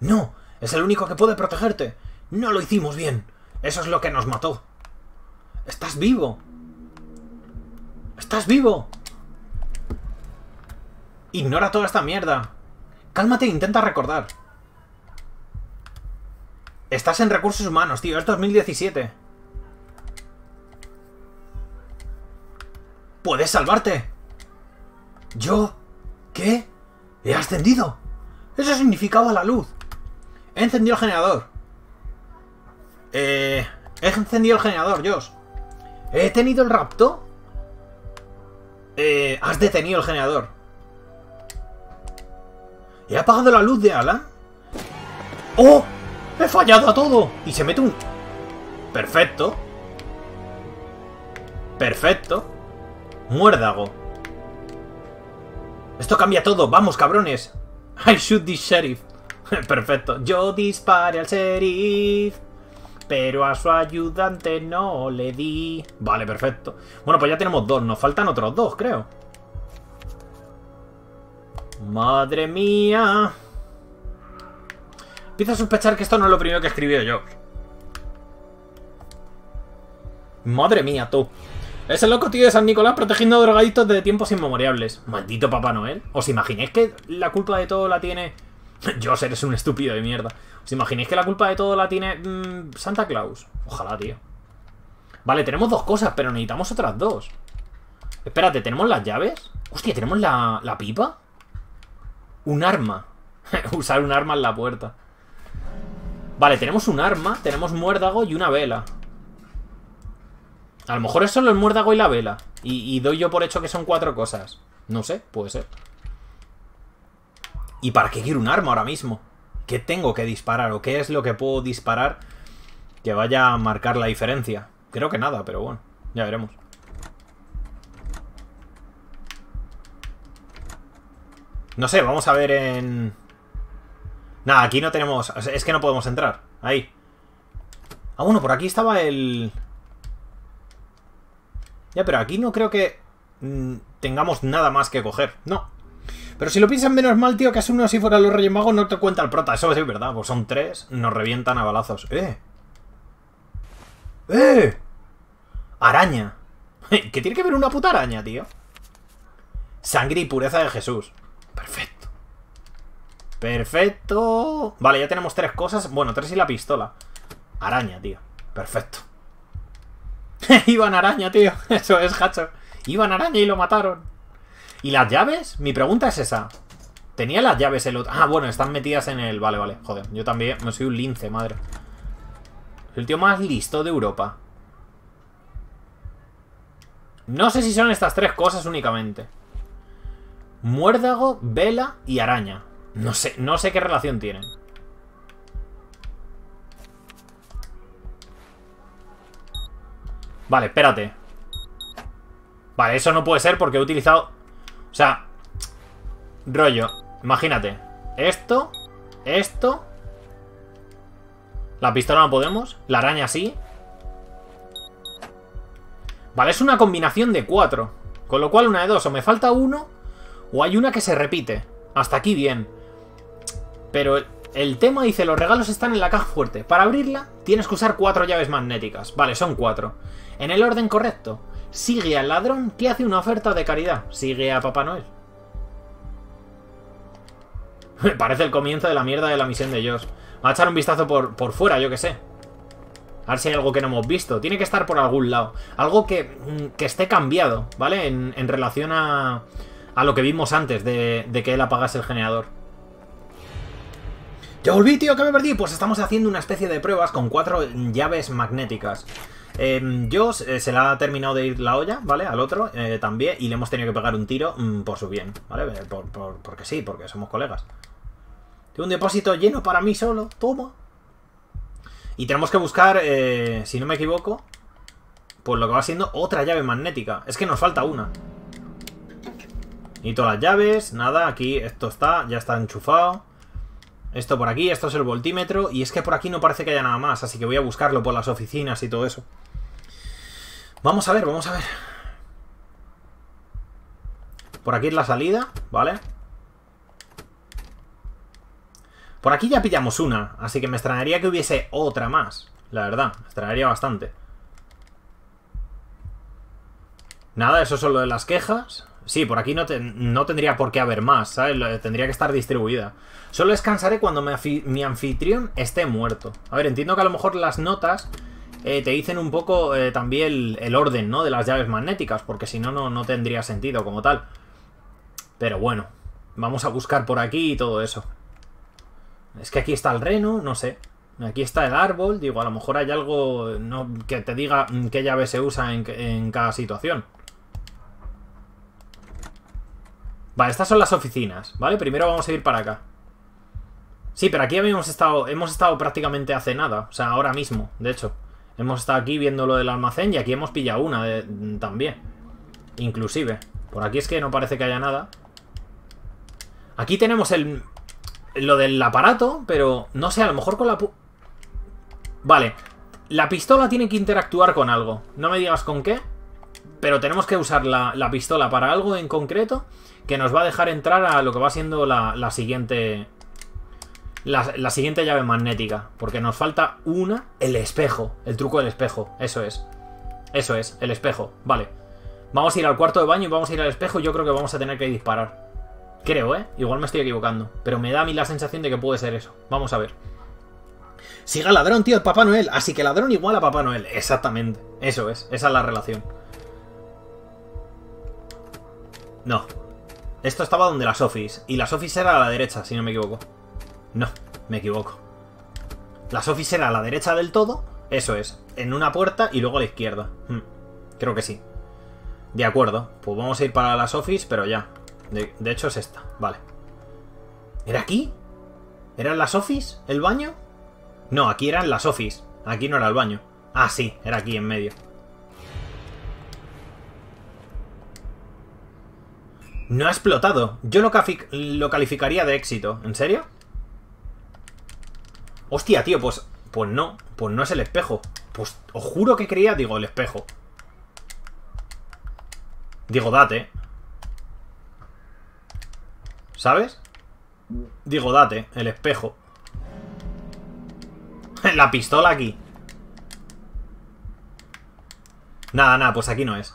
No, es el único que puede protegerte. No lo hicimos bien. Eso es lo que nos mató. Estás vivo. Estás vivo. Ignora toda esta mierda. Cálmate e intenta recordar. Estás en recursos humanos, tío. Es 2017. ¡Puedes salvarte! ¿Yo? ¿Qué? ¡He ascendido! Eso significaba la luz. He encendido el generador. Eh... He encendido el generador, Josh. ¿He tenido el rapto? Eh... Has detenido el generador. ¿He apagado la luz de Alan? ¡Oh! ¡He fallado a todo! Y se mete un... Perfecto. Perfecto. Muérdago. Esto cambia todo. ¡Vamos, cabrones! I shoot this sheriff. Perfecto. Yo dispare al sheriff. Pero a su ayudante no le di. Vale, perfecto. Bueno, pues ya tenemos dos. Nos faltan otros dos, creo. Madre mía. Empiezo a sospechar que esto no es lo primero que escribió yo. Madre mía, tú. Es el loco tío de San Nicolás protegiendo drogaditos de tiempos inmemoriales. Maldito Papá Noel. ¿Os imagináis que la culpa de todo la tiene... Yo eres un estúpido de mierda. ¿Os imagináis que la culpa de todo la tiene mm, Santa Claus? Ojalá, tío. Vale, tenemos dos cosas, pero necesitamos otras dos. Espérate, ¿tenemos las llaves? Hostia, ¿tenemos la, la pipa? Un arma. Usar un arma en la puerta. Vale, tenemos un arma, tenemos muérdago y una vela. A lo mejor es solo el muérdago y la vela. Y, doy yo por hecho que son cuatro cosas. No sé, puede ser. ¿Y para qué quiero un arma ahora mismo? ¿Qué tengo que disparar? ¿O qué es lo que puedo disparar que vaya a marcar la diferencia? Creo que nada, pero bueno, ya veremos. No sé, vamos a ver en... Nada, aquí no tenemos... Es que no podemos entrar. Ahí. Ah, bueno, por aquí estaba el... Ya, pero aquí no creo que mm, tengamos nada más que coger. No. Pero si lo piensan menos mal, tío, que uno si fuera los Reyes Magos no te cuenta el prota. Eso es verdad, pues son tres, nos revientan a balazos. ¡Eh! ¡Eh! Araña. ¿Qué tiene que ver una puta araña, tío? Sangre y pureza de Jesús. Perfecto. Perfecto. Vale, ya tenemos tres cosas. Bueno, tres y la pistola. Araña, tío. Perfecto. Iban araña, tío. Eso es, hacho. Iban araña y lo mataron. ¿Y las llaves? Mi pregunta es esa. Tenía las llaves el otro. Ah, bueno, están metidas en el... Vale, vale. Joder, yo también. No soy un lince, madre. El tío más listo de Europa. No sé si son estas tres cosas únicamente. Muérdago, vela y araña. No sé, no sé qué relación tienen. Vale, espérate. Vale, eso no puede ser porque he utilizado... O sea... Rollo. Imagínate. Esto. Esto. La pistola no podemos. La araña sí. Vale, es una combinación de cuatro. Con lo cual una de dos. O me falta uno. O hay una que se repite. Hasta aquí bien. Pero el tema dice, los regalos están en la caja fuerte. Para abrirla, tienes que usar cuatro llaves magnéticas. Vale, son cuatro. En el orden correcto. Sigue al ladrón que hace una oferta de caridad. Sigue a Papá Noel. Me parece el comienzo de la mierda de la misión de Josh. Va a echar un vistazo por, por fuera, yo que sé. A ver si hay algo que no hemos visto. Tiene que estar por algún lado. Algo que, que esté cambiado, ¿vale? En, en relación a, a, lo que vimos antes de, de que él apagase el generador. ¡Ya volví, tío! ¿Que me perdí? Pues estamos haciendo una especie de pruebas con cuatro llaves magnéticas. Eh, yo eh, se la ha terminado de ir la olla, ¿vale? Al otro eh, también. Y le hemos tenido que pegar un tiro mm, por su bien, ¿vale? Por, porque sí, porque somos colegas. Tengo un depósito lleno para mí solo. Toma. Y tenemos que buscar, si no me equivoco, pues lo que va siendo otra llave magnética. Es que nos falta una. Y todas las llaves, nada, aquí esto está, ya está enchufado. Esto por aquí, esto es el voltímetro. Y es que por aquí no parece que haya nada más. Así que voy a buscarlo por las oficinas y todo eso. Vamos a ver, vamos a ver. Por aquí es la salida, ¿vale? Por aquí ya pillamos una. Así que me extrañaría que hubiese otra más. La verdad, me extrañaría bastante. Nada, eso es lo de las quejas. Sí, por aquí no, no tendría por qué haber más, ¿sabes? Tendría que estar distribuida. Solo descansaré cuando mi, anfitrión esté muerto. A ver, entiendo que a lo mejor las notas eh, te dicen un poco eh, también el, orden, ¿no? De las llaves magnéticas, porque si no, no tendría sentido como tal. Pero bueno, vamos a buscar por aquí y todo eso. Es que aquí está el reno, no sé. Aquí está el árbol, digo, a lo mejor hay algo que te diga qué llave se usa en cada situación. Vale, estas son las oficinas, ¿vale? Primero vamos a ir para acá. Sí, pero aquí habíamos estado, hemos estado prácticamente hace nada. O sea, ahora mismo, de hecho. Hemos estado aquí viendo lo del almacén y aquí hemos pillado una también. Inclusive. Por aquí es que no parece que haya nada. Aquí tenemos el... Lo del aparato, pero no sé, a lo mejor con la... Vale. La pistola tiene que interactuar con algo. No me digas con qué. Pero tenemos que usar la, la pistola para algo en concreto que nos va a dejar entrar a lo que va siendo la, siguiente... La, siguiente llave magnética. Porque nos falta una... El espejo. El truco del espejo. Eso es. Eso es. El espejo. Vale. Vamos a ir al cuarto de baño y vamos a ir al espejo. Yo creo que vamos a tener que disparar. Creo, ¿eh? Igual me estoy equivocando. Pero me da a mí la sensación de que puede ser eso. Vamos a ver. Siga ladrón, tío, el Papá Noel. Así que ladrón igual a Papá Noel. Exactamente. Eso es. Esa es la relación. No, esto estaba donde las office. Y las office era a la derecha, si no me equivoco. No, me equivoco. Las office era a la derecha del todo. Eso es. En una puerta y luego a la izquierda. Hmm, creo que sí. De acuerdo. Pues vamos a ir para las office, pero ya. De, de hecho es esta. Vale. ¿Era aquí? ¿Eran las office? ¿El baño? No, aquí eran las office. Aquí no era el baño. Ah, sí, era aquí en medio. No ha explotado. Yo lo, lo calificaría de éxito. ¿En serio? Hostia, tío, pues... Pues no. Pues no es el espejo. Pues os juro que creía, digo, el espejo. Digo, date. ¿Sabes? Digo, date, el espejo. La pistola aquí. Nada, nada, pues aquí no es.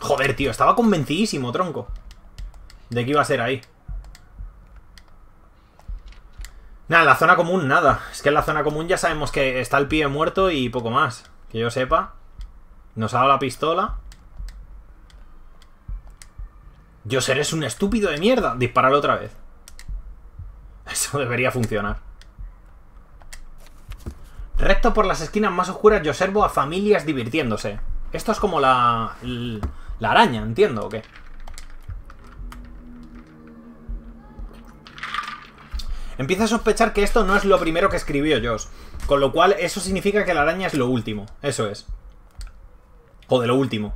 Joder, tío, estaba convencidísimo, tronco. De que iba a ser ahí. Nada, la zona común, nada. Es que en la zona común ya sabemos que está el pie muerto y poco más. Que yo sepa. Nos ha dado la pistola. Yo eres un estúpido de mierda. Dispararlo otra vez. Eso debería funcionar. Recto por las esquinas más oscuras yo observo a familias divirtiéndose. Esto es como la... La araña, entiendo, ¿o qué? Empieza a sospechar que esto no es lo primero que escribió Josh. Con lo cual, eso significa que la araña es lo último. Eso es. O de lo último.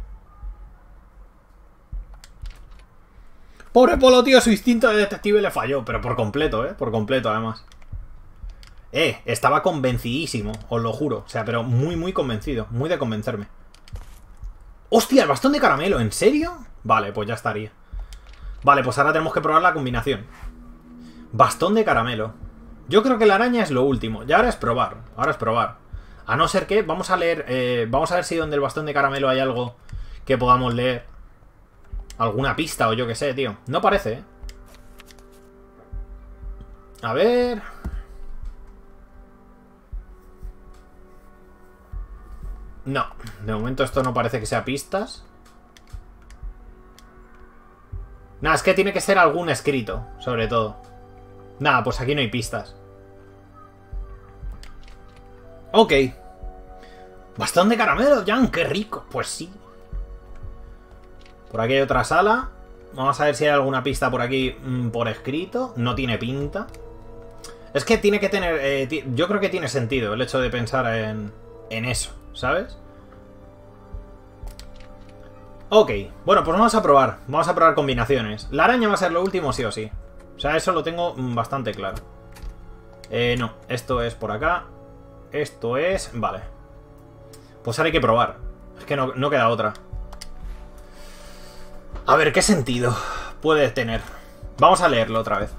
Pobre Polo, tío, su instinto de detective le falló. Pero por completo, ¿eh? Por completo, además. Eh, estaba convencidísimo, os lo juro. O sea, pero muy, muy convencido. Muy de convencerme. ¡Hostia, el bastón de caramelo! ¿En serio? Vale, pues ya estaría. Vale, pues ahora tenemos que probar la combinación. Bastón de caramelo. Yo creo que la araña es lo último. Y ahora es probar. Ahora es probar. A no ser que... Vamos a leer... Eh, vamos a ver si donde el bastón de caramelo hay algo que podamos leer. Alguna pista o yo qué sé, tío. No parece, ¿eh? A ver... No, de momento esto no parece que sea pistas. Nada, es que tiene que ser algún escrito, sobre todo. Nada, pues aquí no hay pistas. Ok. Bastón de caramelo, Jan, qué rico. Pues sí. Por aquí hay otra sala. Vamos a ver si hay alguna pista por aquí mm, por escrito. No tiene pinta. Es que tiene que tener... Eh, yo creo que tiene sentido el hecho de pensar en, en eso. ¿Sabes? Ok, bueno, pues vamos a probar. Vamos a probar combinaciones. La araña va a ser lo último sí o sí. O sea, eso lo tengo bastante claro. Eh, no, esto es por acá. Esto es... Vale. Pues ahora hay que probar. Es que no, no queda otra. A ver, ¿qué sentido puede tener? Vamos a leerlo otra vez.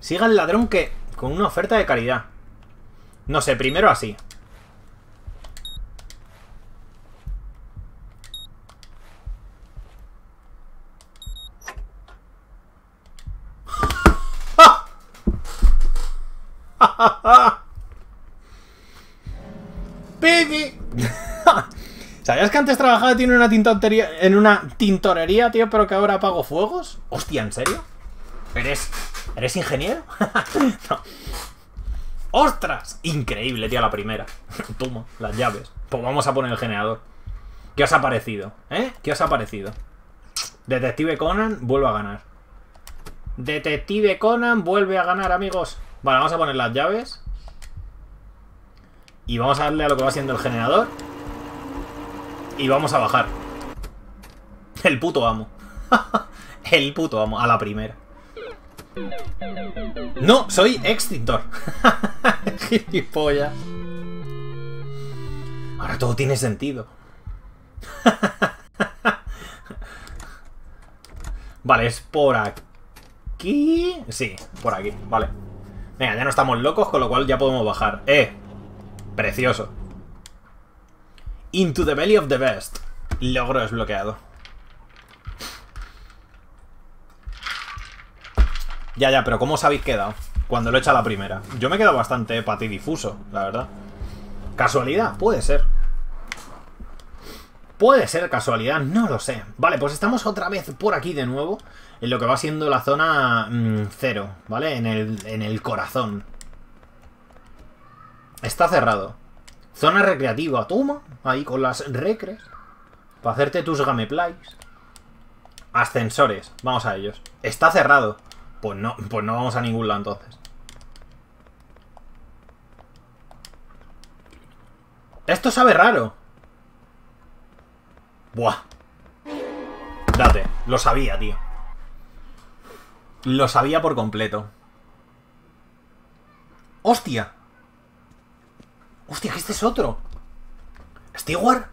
Siga el ladrón que... Con una oferta de caridad. No sé, primero así. ¡Piggy! ¿Sabías que antes trabajaba en una tintorería, en una tintorería, tío, pero que ahora apago fuegos? Hostia, ¿en serio? ¿Eres, ¿eres ingeniero? no. ¡Ostras! Increíble, tío, la primera. Toma, las llaves. Pues vamos a poner el generador. ¿Qué os ha parecido? ¿Eh? ¿Qué os ha parecido? Detective Conan vuelve a ganar. Detective Conan vuelve a ganar, amigos. Vale, vamos a poner las llaves. Y vamos a darle a lo que va siendo el generador. Y vamos a bajar. El puto amo. el puto amo, a la primera. No, soy extintor. Gilipollas. Ahora todo tiene sentido. vale, es por aquí. Sí, por aquí, vale. Venga, ya no estamos locos, con lo cual ya podemos bajar. ¡Eh! Precioso. Into the belly of the best. Logro desbloqueado. Ya, ya, pero ¿cómo os habéis quedado? Cuando lo he hecho a la primera. Yo me he quedado bastante patidifuso, la verdad. ¿Casualidad? Puede ser. Puede ser casualidad, no lo sé. Vale, pues estamos otra vez por aquí de nuevo. En lo que va siendo la zona mm, cero, ¿vale? En el, en el corazón. Está cerrado. Zona recreativa, toma. Ahí con las recres. Para hacerte tus gameplays. Ascensores, vamos a ellos. Está cerrado. Pues no, pues no vamos a ningún lado entonces. Esto sabe raro. Buah. Date, lo sabía, tío. Lo sabía por completo. ¡Hostia! ¡Hostia, que este es otro! ¿Steward?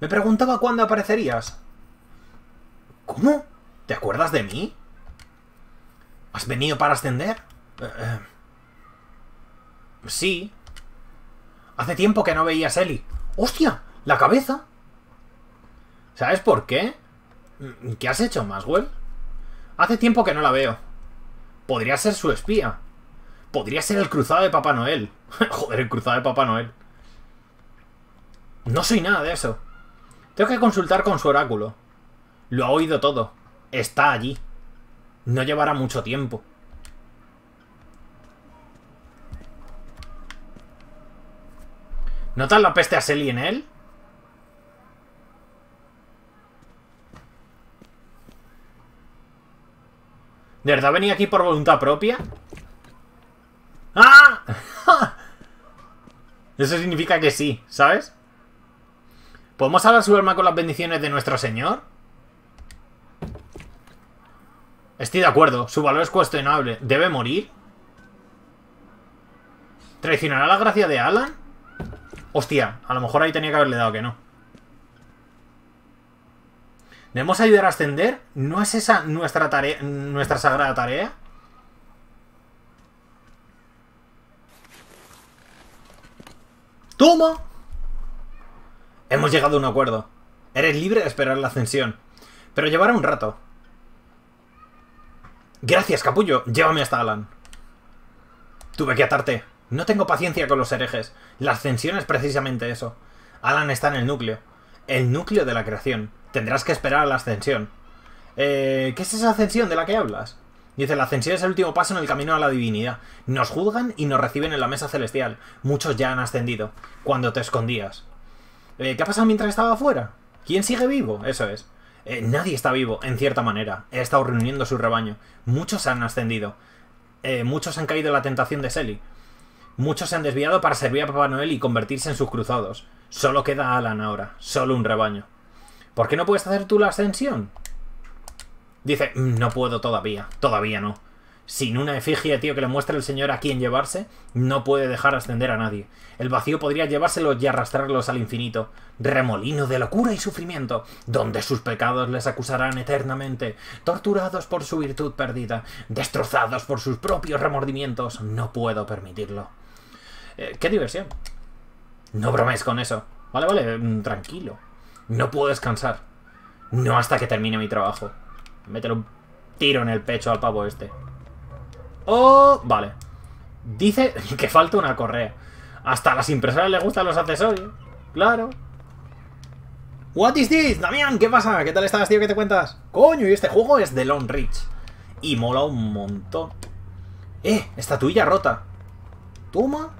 Me preguntaba cuándo aparecerías. ¿Cómo? ¿Te acuerdas de mí? ¿Has venido para ascender? Eh, eh. Sí. Hace tiempo que no veías a Ellie. ¡Hostia! ¡La cabeza! ¿Sabes por qué? ¿Qué has hecho, Maswell? Hace tiempo que no la veo. Podría ser su espía. Podría ser el cruzado de Papá Noel. Joder, el cruzado de Papá Noel. No soy nada de eso. Tengo que consultar con su oráculo. Lo ha oído todo. Está allí. No llevará mucho tiempo. ¿Notas la peste a Selly en él? ¿De verdad venía aquí por voluntad propia? ¡Ah! Eso significa que sí, ¿sabes? ¿Podemos hablar su alma con las bendiciones de nuestro Señor? Estoy de acuerdo, su valor es cuestionable. ¿Debe morir? ¿Traicionará la gracia de Alan? Hostia, a lo mejor ahí tenía que haberle dado que no. ¿Debemos ayudar a ascender? ¿No es esa nuestra tarea, nuestra sagrada tarea? ¡Toma! Hemos llegado a un acuerdo. Eres libre de esperar la ascensión. Pero llevará un rato. Gracias, capullo. Llévame hasta Alan. Tuve que atarte. No tengo paciencia con los herejes. La ascensión es precisamente eso. Alan está en el núcleo. El núcleo de la creación. Tendrás que esperar a la ascensión. Eh, ¿Qué es esa ascensión de la que hablas? Dice, la ascensión es el último paso en el camino a la divinidad. Nos juzgan y nos reciben en la mesa celestial. Muchos ya han ascendido. Cuando te escondías. Eh, ¿Qué ha pasado mientras estaba afuera? ¿Quién sigue vivo? Eso es. Eh, nadie está vivo, en cierta manera. He estado reuniendo su rebaño. Muchos han ascendido. Eh, muchos han caído en la tentación de Selly. Muchos se han desviado para servir a Papá Noel y convertirse en sus cruzados. Solo queda Alan ahora. Solo un rebaño. ¿Por qué no puedes hacer tú la ascensión? Dice, "Mm, no puedo todavía, todavía no. Sin una efigie, tío, que le muestre el señor a quién llevarse, no puede dejar ascender a nadie. El vacío podría llevárselos y arrastrarlos al infinito. Remolino de locura y sufrimiento, donde sus pecados les acusarán eternamente, torturados por su virtud perdida, destrozados por sus propios remordimientos. No puedo permitirlo. Eh, ¡Qué diversión! No bromees con eso. Vale, vale, mm, tranquilo. No puedo descansar. No hasta que termine mi trabajo. Métele un tiro en el pecho al pavo este. Oh, vale. Dice que falta una correa. Hasta a las impresoras les gustan los accesorios. Claro. What is this? Damián, ¿qué pasa? ¿Qué tal estás, tío? ¿Qué te cuentas? Coño, y este juego es de Long Reach. Y mola un montón. Eh, estatuilla rota. Toma.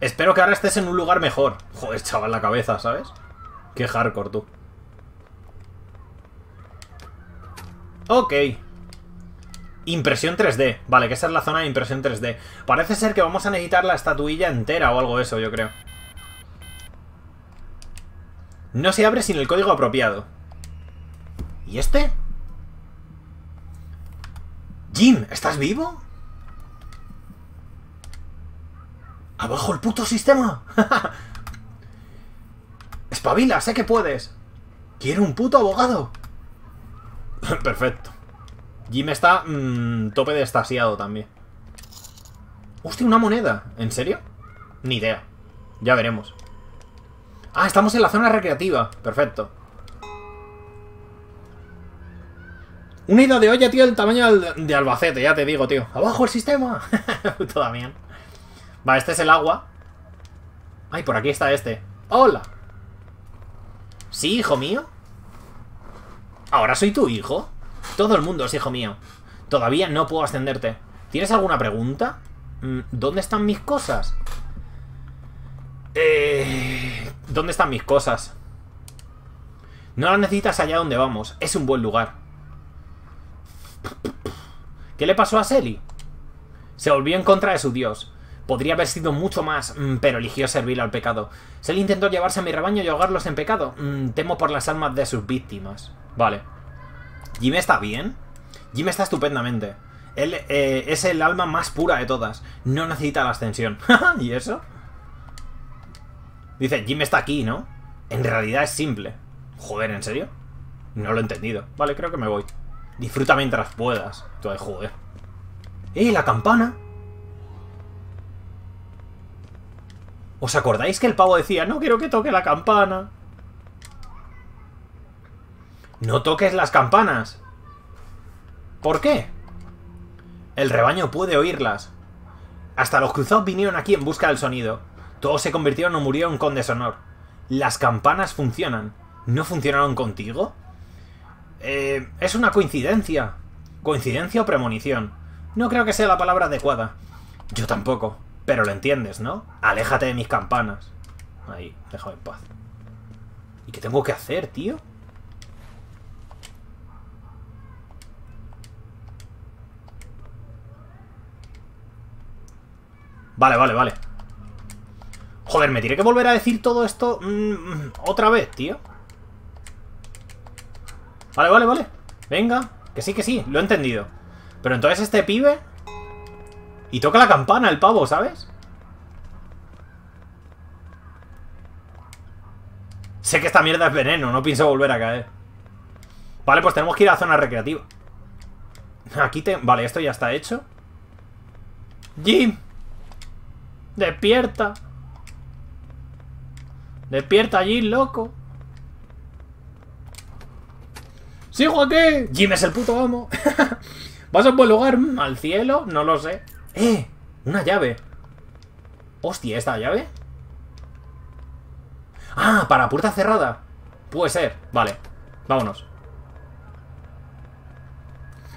Espero que ahora estés en un lugar mejor. Joder, chaval, la cabeza, ¿sabes? Qué hardcore, tú. Ok. Impresión 3D. Vale, que esa es la zona de impresión 3D. Parece ser que vamos a necesitar la estatuilla entera o algo de eso, yo creo. No se abre sin el código apropiado. ¿Y este? Jim, ¿estás vivo? ¡Abajo el puto sistema! Espabila, sé que puedes. Quiero un puto abogado. Perfecto. Jim está mmm, tope de estasiado también. Hostia, una moneda. ¿En serio? Ni idea. Ya veremos. Ah, estamos en la zona recreativa. Perfecto. Una ida de olla, tío, del tamaño de Albacete, ya te digo, tío. ¡Abajo el sistema! Todo bien. Vale, este es el agua. Ay, por aquí está este. ¡Hola! ¿Sí, hijo mío? ¿Ahora soy tu hijo? Todo el mundo es hijo mío. Todavía no puedo ascenderte. ¿Tienes alguna pregunta? Mm, ¿Dónde están mis cosas? Eh... ¿Dónde están mis cosas? No las necesitas allá donde vamos. Es un buen lugar. ¿Qué le pasó a Selly? Se volvió en contra de su dios. Podría haber sido mucho más, mm, pero eligió servir al pecado. Selly intentó llevarse a mi rebaño y ahogarlos en pecado. Mm, temo por las almas de sus víctimas. Vale. ¿Jim está bien? Jim está estupendamente. Él eh, es el alma más pura de todas. No necesita la ascensión. ¿Y eso? Dice, Jim está aquí, ¿no? En realidad es simple. Joder, ¿en serio? No lo he entendido. Vale, creo que me voy. Disfruta mientras puedas. Tú de joder. ¡Eh, la campana! ¿Os acordáis que el pavo decía, no quiero que toque la campana? No toques las campanas. ¿Por qué? El rebaño puede oírlas. Hasta los cruzados vinieron aquí en busca del sonido. Todos se convirtieron o murieron con deshonor. Las campanas funcionan. ¿No funcionaron contigo? Eh, es una coincidencia. ¿Coincidencia o premonición? No creo que sea la palabra adecuada. Yo tampoco. Pero lo entiendes, ¿no? Aléjate de mis campanas. Ahí, déjame en paz. ¿Y qué tengo que hacer, tío? Vale, vale, vale. Joder, ¿me tiene que volver a decir todo esto mm, otra vez, tío? Vale, vale, vale. Venga, que sí, que sí, lo he entendido. Pero entonces este pibe... Y toca la campana el pavo, ¿sabes? Sé que esta mierda es veneno, no pienso volver a caer. Vale, pues tenemos que ir a zona recreativa. Aquí te... Vale, esto ya está hecho. Jim. Despierta. Despierta allí, loco. ¡Sigo aquí! Jim es el puto amo. ¿Vas a un buen lugar? ¿Al cielo? No lo sé. ¡Eh! Una llave. Hostia, ¿esta llave? Ah, para puerta cerrada. Puede ser. Vale. Vámonos.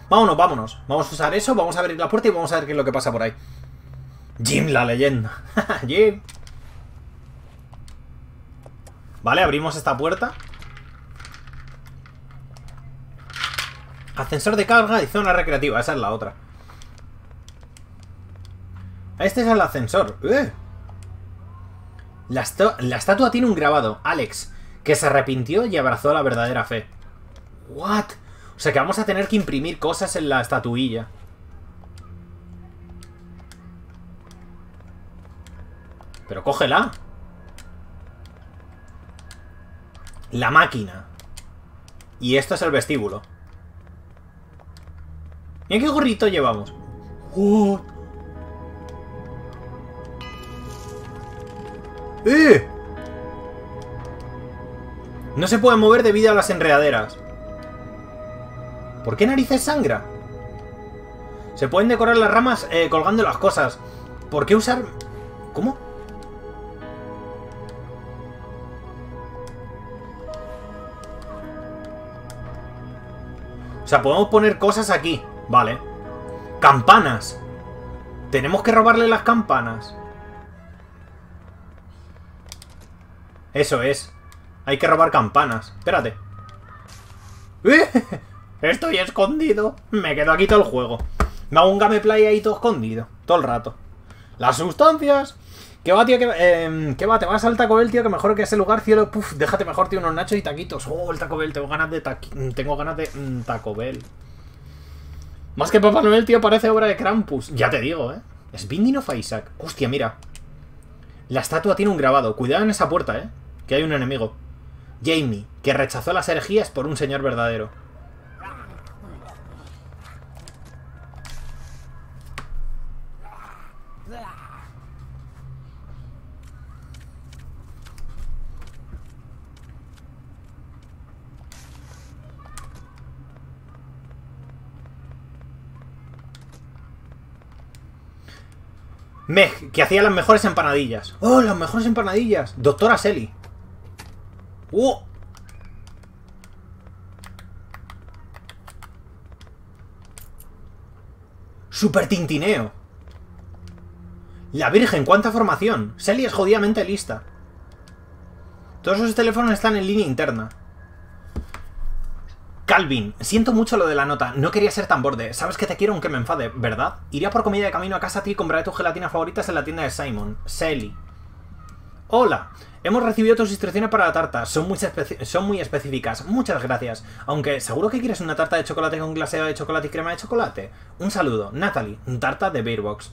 Vámonos, vámonos. Vamos a usar eso, vamos a abrir la puerta y vamos a ver qué es lo que pasa por ahí. Jim, la leyenda. Jim. Vale, abrimos esta puerta. Ascensor de carga y zona recreativa. Esa es la otra. Este es el ascensor. ¡Eh! La, la, estatua tiene un grabado. Alex, que se arrepintió y abrazó la verdadera fe. ¿What? O sea que vamos a tener que imprimir cosas en la estatuilla. Pero cógela. La máquina. Y esto es el vestíbulo. ¿Y qué gorrito llevamos? ¡Oh! ¡Eh! No se puede mover debido a las enredaderas. ¿Por qué narices sangra? Se pueden decorar las ramas eh, colgando las cosas. ¿Por qué usar...? ¿Cómo? Sea, podemos poner cosas aquí. Vale. Campanas. Tenemos que robarle las campanas. Eso es. Hay que robar campanas. Espérate. ¡Eh! Estoy escondido. Me quedo aquí todo el juego. Me hago un gameplay ahí todo escondido. Todo el rato. Las sustancias. ¿Qué va, tío? ¿Qué, ¿qué va? ¿Te vas al Taco Bell, tío? Que mejor que ese lugar, cielo. Puf, déjate mejor, tío, unos nachos y taquitos. Oh, el Taco Bell. Tengo ganas de Tengo ganas de mm, Taco Bell. Más que Papá Noel, tío, parece obra de Krampus. Ya te digo, ¿eh? Es Binding of Isaac. Hostia, mira. La estatua tiene un grabado. Cuidado en esa puerta, ¿eh? Que hay un enemigo. Jamie, que rechazó las herejías por un señor verdadero. Meg, que hacía las mejores empanadillas. ¡Oh, las mejores empanadillas! Doctora Selly. ¡Oh! ¡Super tintineo! La Virgen, cuánta formación. Selly es jodidamente lista. Todos esos teléfonos están en línea interna. Calvin, siento mucho lo de la nota, no quería ser tan borde, sabes que te quiero aunque me enfade, ¿verdad? Iría por comida de camino a casa a ti y compraré tus gelatinas favoritas en la tienda de Simon, Sally. Hola, hemos recibido tus instrucciones para la tarta, son muy, son muy específicas, muchas gracias. Aunque, ¿seguro que quieres una tarta de chocolate con glaseado de chocolate y crema de chocolate? Un saludo, Natalie, tarta de Beerbox.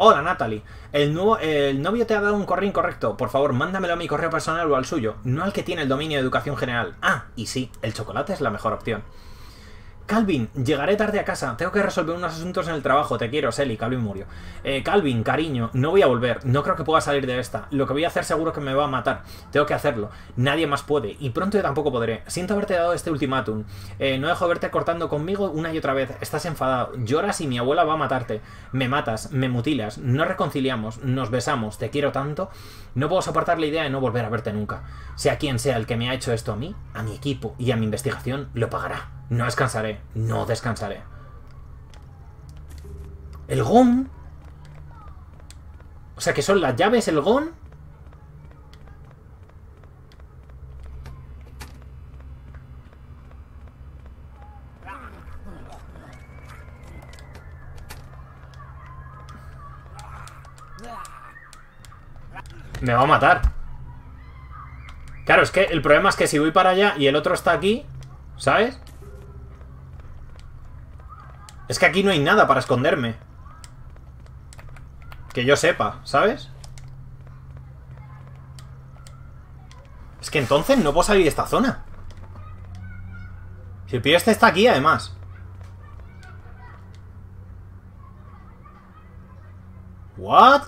Hola Natalie, el, nuevo, el novio te ha dado un correo incorrecto. Por favor, mándamelo a mi correo personal o al suyo, no al que tiene el dominio de educación general. Ah, y sí, el chocolate es la mejor opción. Calvin, llegaré tarde a casa. Tengo que resolver unos asuntos en el trabajo. Te quiero, Selly. Calvin murió. Eh, Calvin, cariño, no voy a volver. No creo que pueda salir de esta. Lo que voy a hacer seguro que me va a matar. Tengo que hacerlo. Nadie más puede. Y pronto yo tampoco podré. Siento haberte dado este ultimátum. Eh, no dejo de verte cortando conmigo una y otra vez. Estás enfadado. Lloras y mi abuela va a matarte. Me matas, me mutilas. No reconciliamos. Nos besamos. Te quiero tanto. No puedo soportar la idea de no volver a verte nunca. Sea quien sea el que me ha hecho esto a mí, a mi equipo y a mi investigación, lo pagará. No descansaré, no descansaré. ¿El GON? O sea, que son las llaves, el GON. Me va a matar. Claro, es que el problema es que si voy para allá y el otro está aquí, ¿sabes? Es que aquí no hay nada para esconderme. Que yo sepa, ¿sabes? Es que entonces no puedo salir de esta zona. Si el pibe este está aquí, además. ¿What?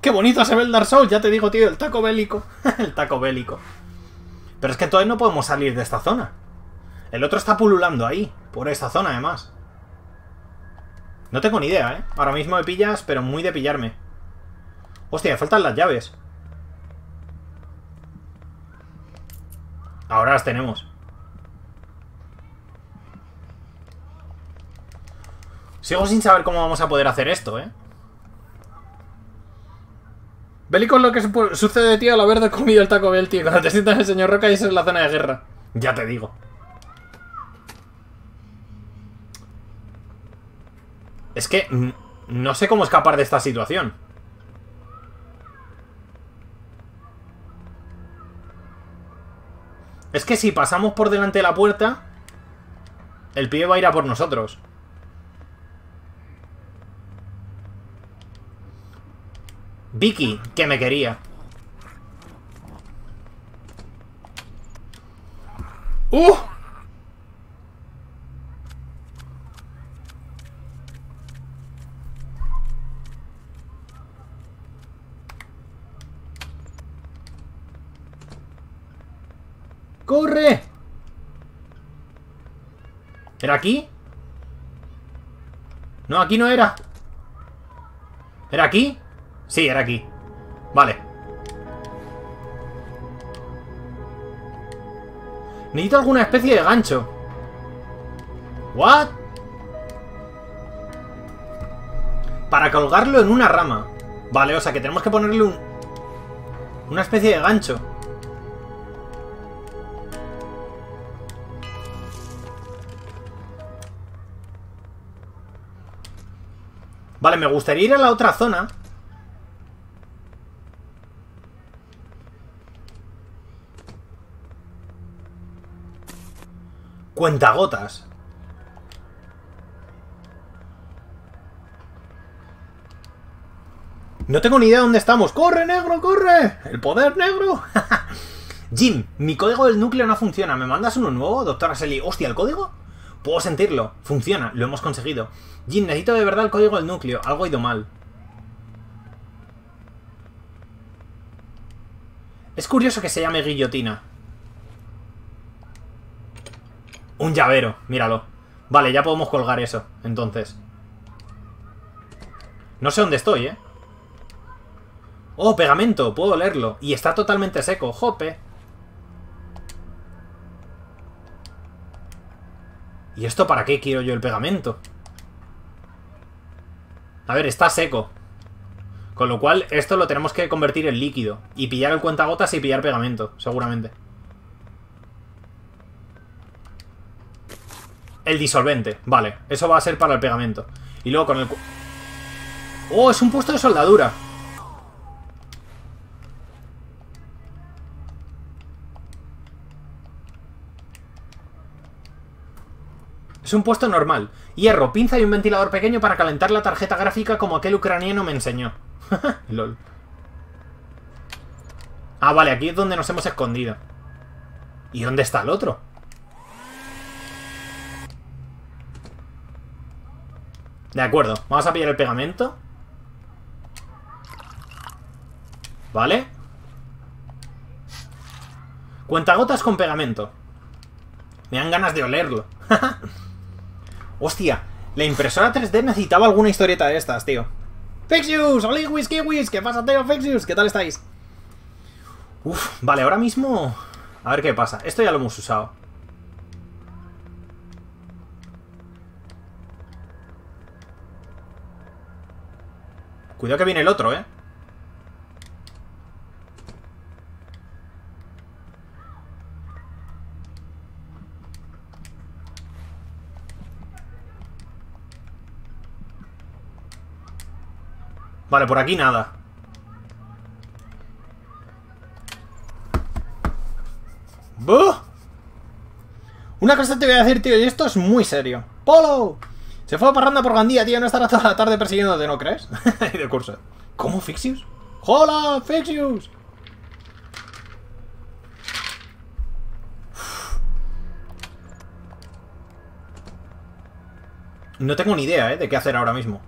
¡Qué bonito se ve el Dark Souls! Ya te digo, tío, el taco bélico. el taco bélico. Pero es que entonces no podemos salir de esta zona. El otro está pululando ahí, por esta zona además. No tengo ni idea, ¿eh? Ahora mismo me pillas, pero muy de pillarme. Hostia, me faltan las llaves. Ahora las tenemos. Sigo sin saber cómo vamos a poder hacer esto, ¿eh? Bélico es lo que sucede, tío, al haber comido el Taco Bell, tío. Cuando te sientas el señor Roca y esa es la zona de guerra. Ya te digo. Es que no sé cómo escapar de esta situación. Es que si pasamos por delante de la puerta, El pibe va a ir a por nosotros. Vicky, que me quería. ¡Uh! ¡Corre! ¿Era aquí? No, aquí no era. ¿Era aquí? Sí, era aquí. Vale. Necesito alguna especie de gancho. ¿What? Para colgarlo en una rama. Vale, o sea que tenemos que ponerle un... Una especie de gancho. Vale, me gustaría ir a la otra zona. Cuentagotas. No tengo ni idea de dónde estamos. ¡Corre, negro, corre! ¡El poder negro! Jim, mi código del núcleo no funciona. ¿Me mandas uno nuevo, doctora Selly? ¡Hostia, el código! Puedo sentirlo. Funciona. Lo hemos conseguido. Jim, necesito de verdad el código del núcleo. Algo ha ido mal. Es curioso que se llame guillotina. Un llavero, míralo. Vale, ya podemos colgar eso, entonces. No sé dónde estoy, ¿eh? Oh, pegamento, puedo leerlo. Y está totalmente seco, jope. ¿Y esto para qué quiero yo el pegamento? A ver, está seco. Con lo cual, esto lo tenemos que convertir en líquido. Y pillar el cuentagotas y pillar pegamento, seguramente. El disolvente, vale. Eso va a ser para el pegamento. Y luego con el... ¡Oh, es un puesto de soldadura! Es un puesto normal. Hierro, pinza y un ventilador pequeño para calentar la tarjeta gráfica como aquel ucraniano me enseñó. LOL. Ah, vale, aquí es donde nos hemos escondido. ¿Y dónde está el otro? De acuerdo, vamos a pillar el pegamento Vale Cuentagotas con pegamento Me dan ganas de olerlo Hostia, la impresora 3D necesitaba alguna historieta de estas, tío Fixius, Oliwis, Kiwis, ¿qué pasa, tío? Fixius, ¿qué tal estáis? Uf, vale, ahora mismo... A ver qué pasa, esto ya lo hemos usado Cuidado que viene el otro, ¿eh? Vale, por aquí nada. ¡Buh! Una cosa te voy a decir, tío, y esto es muy serio. ¡Polo! Se fue a parranda por Gandía, tío. No estará toda la tarde persiguiéndote, ¿no crees? de curso. ¿Cómo, Fixius? ¡Hola, Fixius! No tengo ni idea, ¿eh? De qué hacer ahora mismo.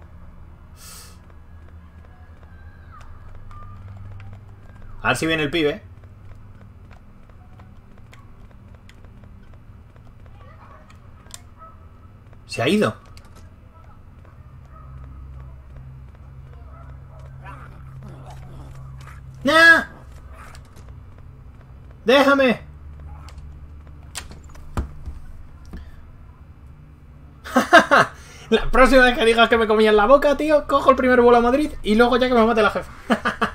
A ver si viene el pibe. Se ha ido. ¡Nah! ¡Déjame! la próxima vez que digas que me comía en la boca, tío, cojo el primer vuelo a Madrid y luego ya que me mate la jefa.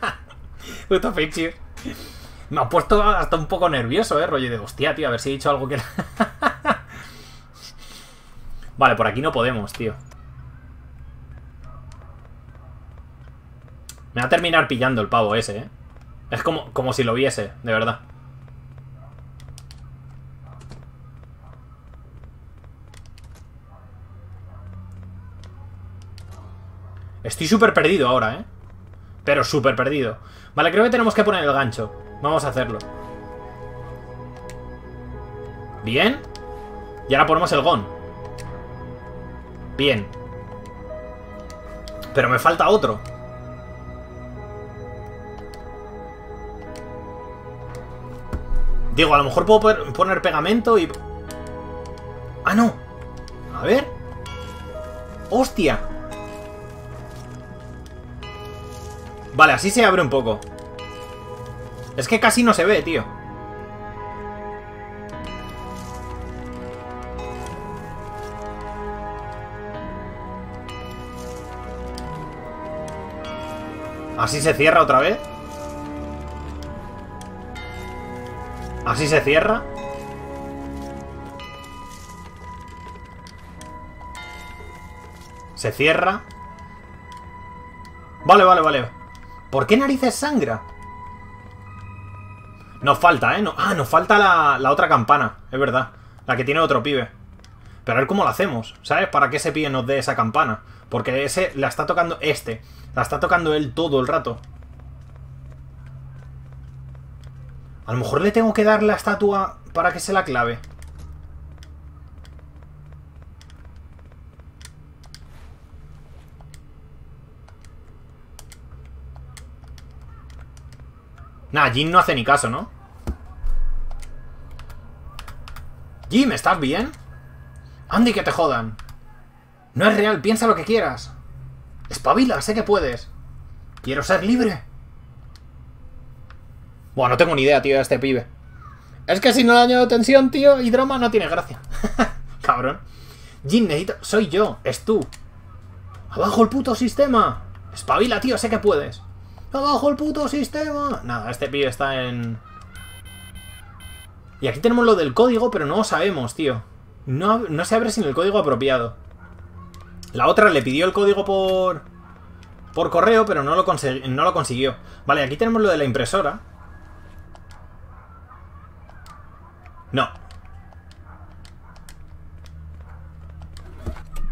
Puto Pichir. Me ha puesto hasta un poco nervioso, ¿eh? Rollo de hostia, tío, a ver si he dicho algo que... vale, por aquí no podemos, tío. Me va a terminar pillando el pavo ese, ¿eh? Es como, como si lo viese, de verdad. Estoy súper perdido ahora, ¿eh? Pero súper perdido. Vale, creo que tenemos que poner el gancho. Vamos a hacerlo. Bien. Y ahora ponemos el gon. Bien. Pero me falta otro. Digo, a lo mejor puedo poner pegamento y... ¡Ah, no! A ver. ¡Hostia! Vale, así se abre un poco. Es que casi no se ve, tío. Así se cierra otra vez. Así se cierra. Se cierra. Vale, vale, vale. ¿Por qué narices sangra? Nos falta, ¿eh? No, ah, nos falta la, la, otra campana. Es verdad. La que tiene otro pibe. Pero a ver cómo lo hacemos, ¿sabes? Para que ese pibe nos dé esa campana. Porque ese la está tocando este. La está tocando él todo el rato. A lo mejor le tengo que dar la estatua para que se la clave. Nah, Jim no hace ni caso, ¿no? Jim, ¿estás bien? Andy, que te jodan. No es real, piensa lo que quieras. Espabila, sé que puedes. Quiero ser libre. Bueno, no tengo ni idea, tío, de este pibe. Es que si no le añado tensión, tío, y drama no tiene gracia. Cabrón. Jin, necesito... Soy yo, es tú. ¡Abajo el puto sistema! Espabila, tío, sé que puedes. ¡Abajo el puto sistema! Nada, este pibe está en... Y aquí tenemos lo del código, pero no lo sabemos, tío. No, no se abre sin el código apropiado. La otra le pidió el código por... Por correo, pero no lo, no lo consiguió. Vale, aquí tenemos lo de la impresora. No.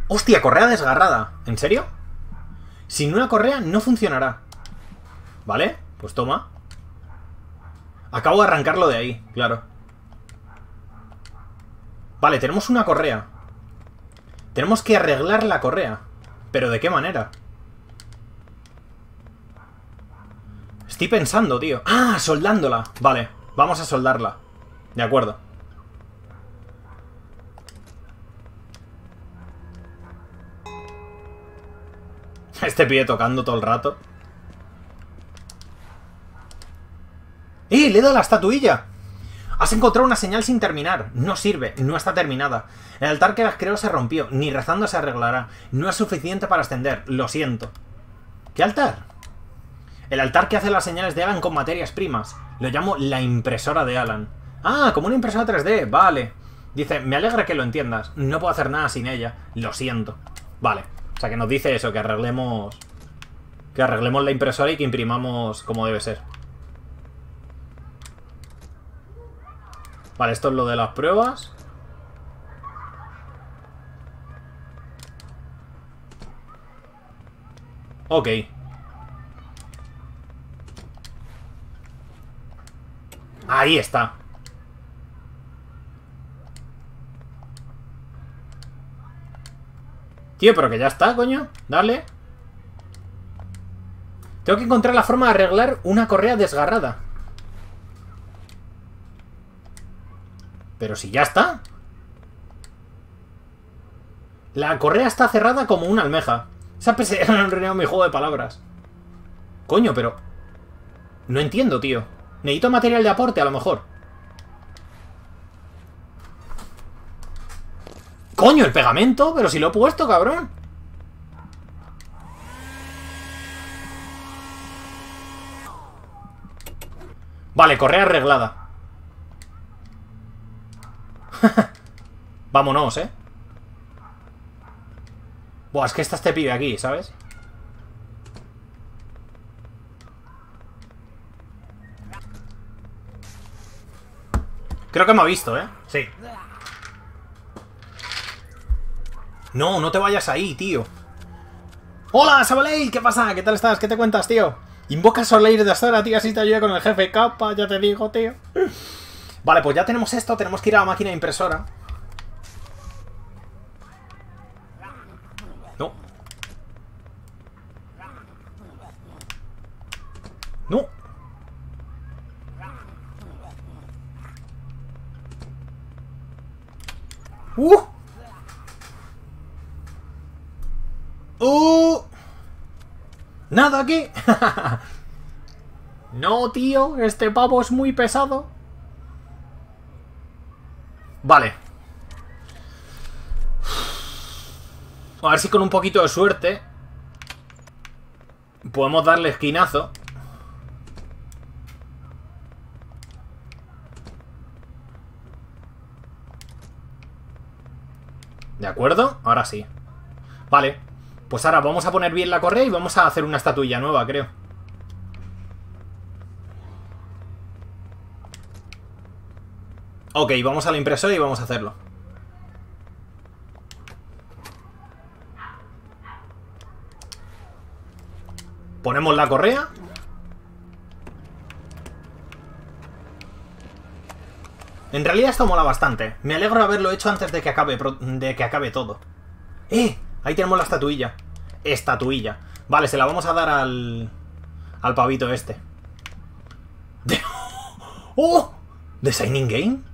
¡Hostia! Correa desgarrada. ¿En serio? Sin una correa no funcionará. ¿Vale? Pues toma. Acabo de arrancarlo de ahí, claro. Vale, tenemos una correa. Tenemos que arreglar la correa. ¿Pero de qué manera? Estoy pensando, tío. ¡Ah! Soldándola. Vale, vamos a soldarla. De acuerdo. Este pie tocando todo el rato. ¡Eh! ¡Le he dado la estatuilla! Has encontrado una señal sin terminar. No sirve, no está terminada. El altar que las creó se rompió, ni rezando se arreglará. No es suficiente para ascender, lo siento. ¿Qué altar? El altar que hace las señales de Alan con materias primas. Lo llamo la impresora de Alan. Ah, como una impresora 3D, vale. Dice, me alegra que lo entiendas. No puedo hacer nada sin ella. Lo siento. Vale. O sea, que nos dice eso, que arreglemos... Que arreglemos la impresora y que imprimamos como debe ser. Vale, esto es lo de las pruebas. Ok. Ahí está. Tío, pero que ya está, coño. Dale. Tengo que encontrar la forma de arreglar una correa desgarrada. Pero si ya está. La correa está cerrada como una almeja. Esa pese han renegado mi juego de palabras. Coño, pero... No entiendo, tío. Necesito material de aporte, a lo mejor. ¡Coño, el pegamento! Pero si lo he puesto, cabrón. Vale, correa arreglada. Vámonos, ¿eh? Buah, es que está este pibe aquí, ¿sabes? Creo que me ha visto, ¿eh? Sí. No, no te vayas ahí, tío. ¡Hola, Sabaley! ¿Qué pasa? ¿Qué tal estás? ¿Qué te cuentas, tío? Invoca a Soleil de Astora, tío, así te ayuda con el jefe capa, ya te digo, tío. Vale, pues ya tenemos esto, tenemos que ir a la máquina impresora. No. No. ¡Uh! ¡Uh! ¡Nada aquí! no, tío, este pavo es muy pesado. Vale. A ver si con un poquito de suerte podemos darle esquinazo. ¿De acuerdo? Ahora sí. Vale. Pues ahora vamos a poner bien la correa y vamos a hacer una estatuilla nueva, creo. Ok, vamos a la impresora y vamos a hacerlo. Ponemos la correa. En realidad esto mola bastante. Me alegro de haberlo hecho antes de que acabe, de que acabe todo. ¡Eh! Ahí tenemos la estatuilla. Estatuilla. Vale, se la vamos a dar al... Al pavito este. ¡Oh! ¿The Signing Game?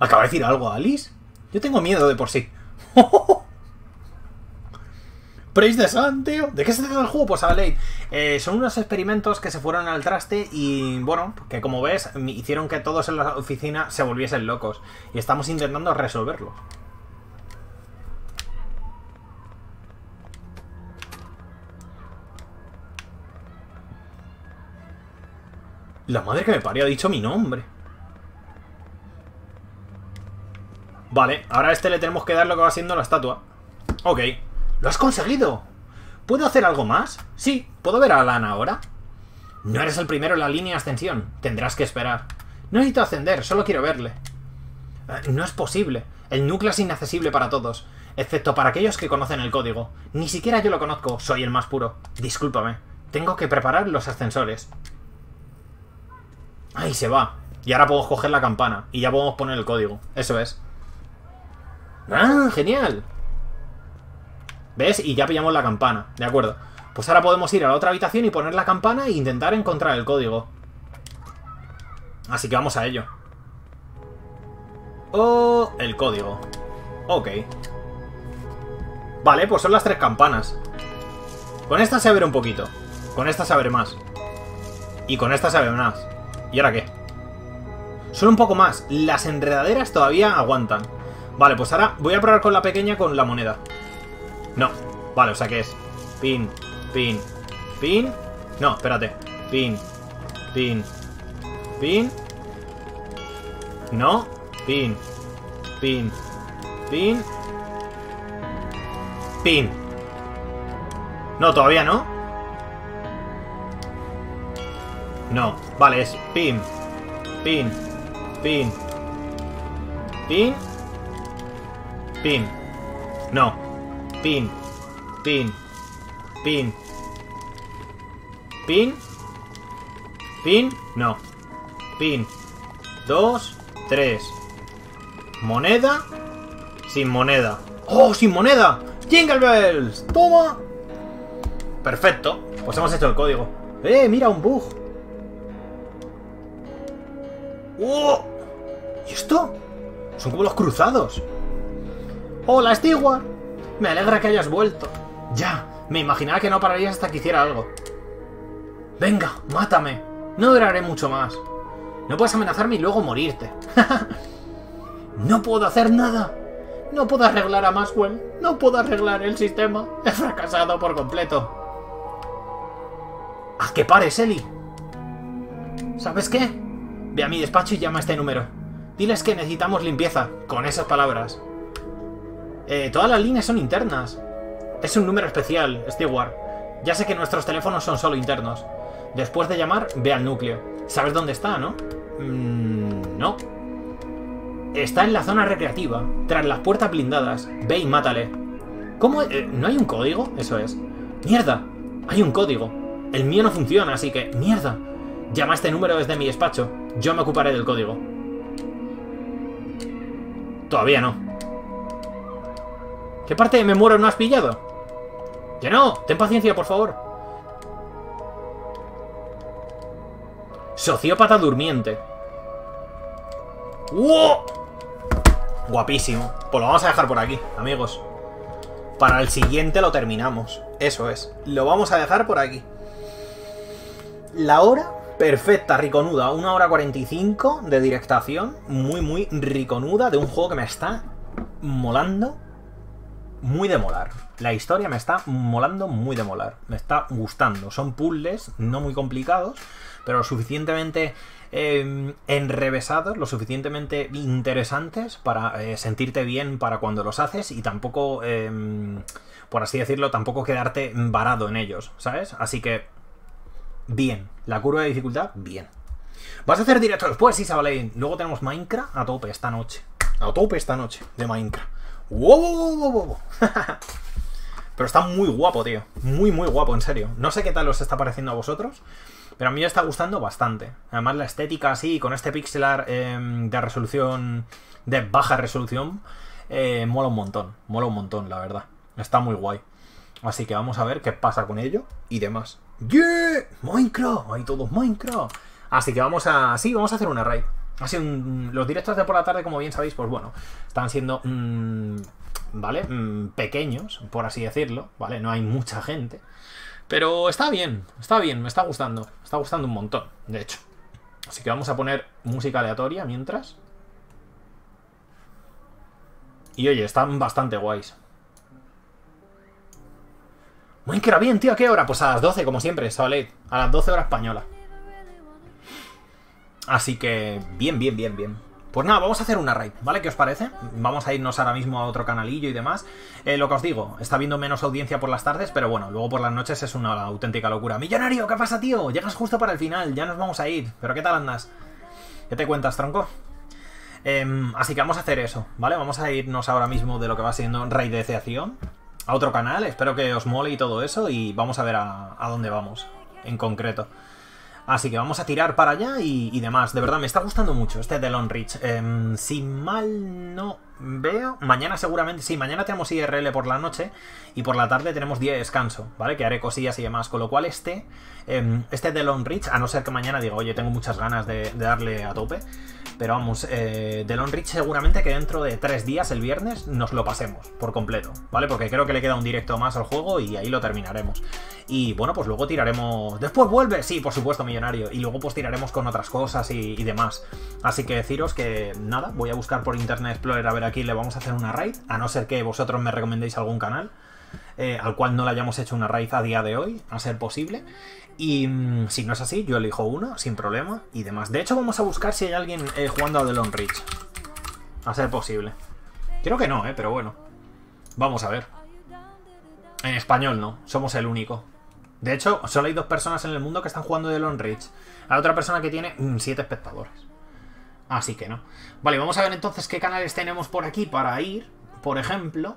¿Acaba de decir algo Alice? Yo tengo miedo de por sí. Praise the Sun, tío. ¿De qué se trata el juego? Pues a eh, son unos experimentos que se fueron al traste y, bueno, que como ves, hicieron que todos en la oficina se volviesen locos. Y estamos intentando resolverlo. La madre que me parió ha dicho mi nombre. Vale, ahora a este le tenemos que dar lo que va siendo la estatua. Ok. ¡Lo has conseguido! ¿Puedo hacer algo más? Sí. ¿Puedo ver a Alan ahora? No eres el primero en la línea de ascensión. Tendrás que esperar. No necesito ascender, solo quiero verle. Eh, no es posible. El núcleo es inaccesible para todos, excepto para aquellos que conocen el código. Ni siquiera yo lo conozco, soy el más puro. Discúlpame. Tengo que preparar los ascensores. Ahí se va. Y ahora podemos coger la campana. Y ya podemos poner el código. Eso es. ¡Ah, genial! ¿Ves? Y ya pillamos la campana. De acuerdo. Pues ahora podemos ir a la otra habitación y poner la campana e intentar encontrar el código. Así que vamos a ello. Oh, el código. Ok. Vale, pues son las tres campanas. Con esta se abre un poquito. Con esta se abre más. Y con esta se abre más. ¿Y ahora qué? Solo un poco más. Las enredaderas todavía aguantan. Vale, pues ahora voy a probar con la pequeña con la moneda. No. Vale, o sea que es pin, pin, pin. No, espérate. Pin, pin, pin. No. Pin, pin, pin. Pin. No, todavía no. No. Vale, es pin, pin, pin, pin, pin. No. Pin, pin, pin, pin, pin, no. Pin, dos, tres. Moneda, sin moneda. ¡Oh, sin moneda! ¡Jingle Bells! ¡Toma! Perfecto. Pues hemos hecho el código. ¡Eh, mira, un bug! ¡Oh! ¿Y esto? Son como los cruzados. ¡Hola, Stewart! Me alegra que hayas vuelto. Ya, me imaginaba que no pararías hasta que hiciera algo. Venga, mátame. No duraré mucho más. No puedes amenazarme y luego morirte. no puedo hacer nada. No puedo arreglar a Maxwell. No puedo arreglar el sistema. He fracasado por completo. ¡Haz que pares, Ellie! ¿Sabes qué? Ve a mi despacho y llama a este número. Diles que necesitamos limpieza, con esas palabras. Eh, todas las líneas son internas. Es un número especial, Stewart. Ya sé que nuestros teléfonos son solo internos. Después de llamar, ve al núcleo. ¿Sabes dónde está, no? Mm, no. Está en la zona recreativa, tras las puertas blindadas. Ve y mátale. ¿Cómo? Eh, ¿No hay un código? Eso es. ¡Mierda! Hay un código. El mío no funciona, así que... ¡Mierda! Llama a este número desde mi despacho. Yo me ocuparé del código. Todavía no. ¿Qué parte de me muero no has pillado? Que no, ten paciencia, por favor. Sociópata durmiente. ¡Wow! Guapísimo. Pues lo vamos a dejar por aquí, amigos. Para el siguiente lo terminamos. Eso es. Lo vamos a dejar por aquí. La hora perfecta, riconuda. Una hora 45 de directación. Muy, muy riconuda de un juego que me está molando. Muy de molar. La historia me está molando muy de molar. Me está gustando. Son puzzles no muy complicados, pero lo suficientemente eh, enrevesados, lo suficientemente interesantes para eh, sentirte bien para cuando los haces y tampoco, eh, por así decirlo, tampoco quedarte varado en ellos, ¿sabes? Así que, bien. La curva de dificultad, bien. ¿Vas a hacer directo después? Sabalay. Luego tenemos Minecraft a tope esta noche. A tope esta noche de Minecraft. ¡Wow! Pero está muy guapo, tío. Muy, muy guapo, en serio. No sé qué tal os está pareciendo a vosotros, pero a mí me está gustando bastante. Además, la estética así, con este pixelar eh, de resolución, de baja resolución, eh, mola un montón. Mola un montón, la verdad. Está muy guay. Así que vamos a ver qué pasa con ello y demás. ¡Yeah! ¡Minecraft! ¡Hay todos Minecraft! Así que vamos a... Sí, vamos a hacer una raid. Un... los directos de por la tarde, como bien sabéis, pues bueno, están siendo... Mmm, ¿Vale? Mmm, pequeños, por así decirlo, ¿vale? No hay mucha gente. Pero está bien, está bien, me está gustando. Me está gustando un montón, de hecho. Así que vamos a poner música aleatoria mientras. Y oye, están bastante guays. Minecraft, bien, tío, ¿a qué hora? Pues a las 12, como siempre, Sabalate. A las 12 horas española. Así que, bien, bien, bien, bien. Pues nada, vamos a hacer una raid, ¿vale? ¿Qué os parece? Vamos a irnos ahora mismo a otro canalillo y demás. Eh, lo que os digo, está viendo menos audiencia por las tardes, pero bueno, luego por las noches es una auténtica locura. ¡Millonario! ¿Qué pasa, tío? Llegas justo para el final, ya nos vamos a ir. ¿Pero qué tal andas? ¿Qué te cuentas, tronco? Eh, así que vamos a hacer eso, ¿vale? Vamos a irnos ahora mismo de lo que va siendo raid de deseación a otro canal. Espero que os mole y todo eso y vamos a ver a dónde vamos en concreto. Así que vamos a tirar para allá y, demás. De verdad, me está gustando mucho este de Long Reach. Eh, si mal no veo, mañana seguramente, sí, mañana tenemos IRL por la noche y por la tarde tenemos día de descanso, ¿vale? Que haré cosillas y demás. Con lo cual este, eh, este de Long a no ser que mañana diga, oye, tengo muchas ganas de, de darle a tope. Pero vamos, eh, The Long Reach seguramente que dentro de tres días, el viernes, nos lo pasemos por completo, ¿vale? Porque creo que le queda un directo más al juego y ahí lo terminaremos. Y bueno, pues luego tiraremos... Después vuelve, sí, por supuesto, millonario. Y luego pues tiraremos con otras cosas y demás. Así que deciros que nada, voy a buscar por Internet Explorer a ver aquí le vamos a hacer una raid, a no ser que vosotros me recomendéis algún canal. Eh, al cual no le hayamos hecho una raid a día de hoy, a ser posible. Y mmm, si no es así, yo elijo uno, sin problema, y demás. De hecho, vamos a buscar si hay alguien eh, jugando a The Long Reach. A ser posible. Creo que no, eh, pero bueno. Vamos a ver. En español no, somos el único. De hecho, solo hay dos personas en el mundo que están jugando The Long Reach. Hay otra persona que tiene mmm, siete espectadores. Así que no. Vale, vamos a ver entonces qué canales tenemos por aquí para ir, por ejemplo.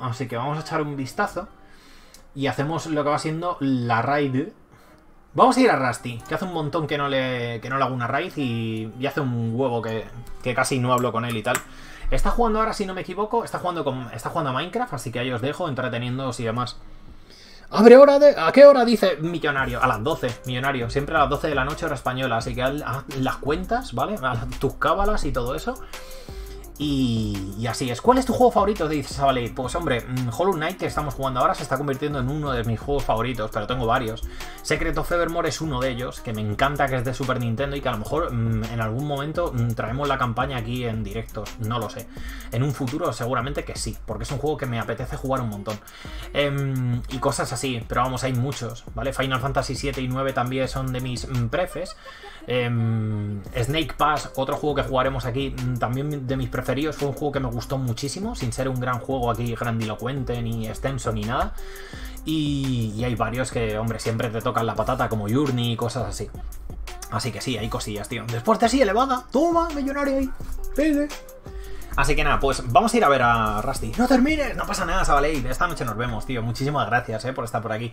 Así que vamos a echar un vistazo. Y hacemos lo que va siendo la raid Vamos a ir a Rusty, que hace un montón que no le, que no le hago una raid y, y hace un huevo que, que, casi no hablo con él y tal. Está jugando ahora, si no me equivoco, está jugando, con, está jugando a Minecraft, así que ahí os dejo entreteniéndoos y demás. ¿Abre hora de...? ¿A qué hora dice millonario? A las 12, millonario. Siempre a las 12 de la noche hora española. Así que haz, las cuentas, ¿vale? Tus cábalas y todo eso. Y, y, así es. ¿Cuál es tu juego favorito? Dice Sabaley. Pues hombre, Hollow Knight que estamos jugando ahora se está convirtiendo en uno de mis juegos favoritos, pero tengo varios. Secret of Evermore es uno de ellos, que me encanta que es de Super Nintendo y que a lo mejor mmm, en algún momento mmm, traemos la campaña aquí en directos, no lo sé. En un futuro seguramente que sí, porque es un juego que me apetece jugar un montón. Ehm, y cosas así, pero vamos, hay muchos, ¿vale? Final Fantasy 7 y 9 también son de mis mmm, prefes. Ehm, Snake Pass, otro juego que jugaremos aquí, también de mis preferidos fue un juego que me gustó muchísimo, sin ser un gran juego aquí grandilocuente, ni extenso, ni nada. Y, y hay varios que, hombre, siempre te tocan la patata, como Journey y cosas así. Así que sí, hay cosillas, tío. Después de así elevada, toma, millonario ahí. Pide. Así que nada, pues vamos a ir a ver a Rusty. No termines, no pasa nada, Sabaley. Esta noche nos vemos, tío. Muchísimas gracias, eh, por estar por aquí.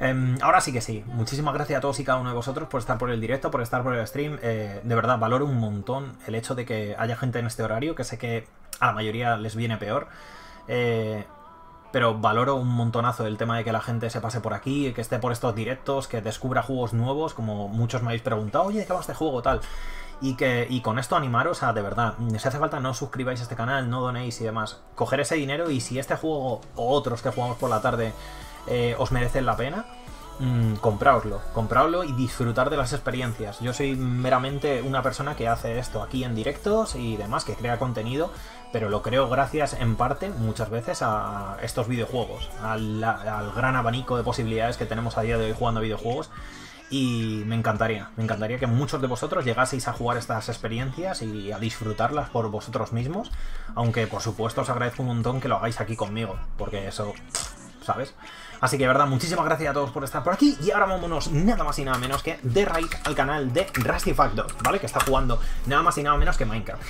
Em, ahora sí que sí. Muchísimas gracias a todos y cada uno de vosotros por estar por el directo, por estar por el stream. Eh, de verdad, valoro un montón el hecho de que haya gente en este horario, que sé que a la mayoría les viene peor. Eh, pero valoro un montonazo el tema de que la gente se pase por aquí, que esté por estos directos, que descubra juegos nuevos, como muchos me habéis preguntado, oye, ¿de qué va este juego tal? Y que y con esto animaros a, de verdad, si hace falta no suscribáis a este canal, no donéis y demás, coger ese dinero y si este juego o otros que jugamos por la tarde eh, os merecen la pena, mmm, compraoslo, compraoslo y disfrutar de las experiencias. Yo soy meramente una persona que hace esto aquí en directos y demás, que crea contenido, pero lo creo gracias en parte, muchas veces, a estos videojuegos, al, al gran abanico de posibilidades que tenemos a día de hoy jugando a videojuegos. Y me encantaría, me encantaría que muchos de vosotros llegaseis a jugar estas experiencias y a disfrutarlas por vosotros mismos. Aunque por supuesto os agradezco un montón que lo hagáis aquí conmigo, porque eso, ¿sabes? Así que verdad, muchísimas gracias a todos por estar por aquí. Y ahora vámonos nada más y nada menos que de raid al canal de Rusty Factor, ¿vale? Que está jugando nada más y nada menos que Minecraft.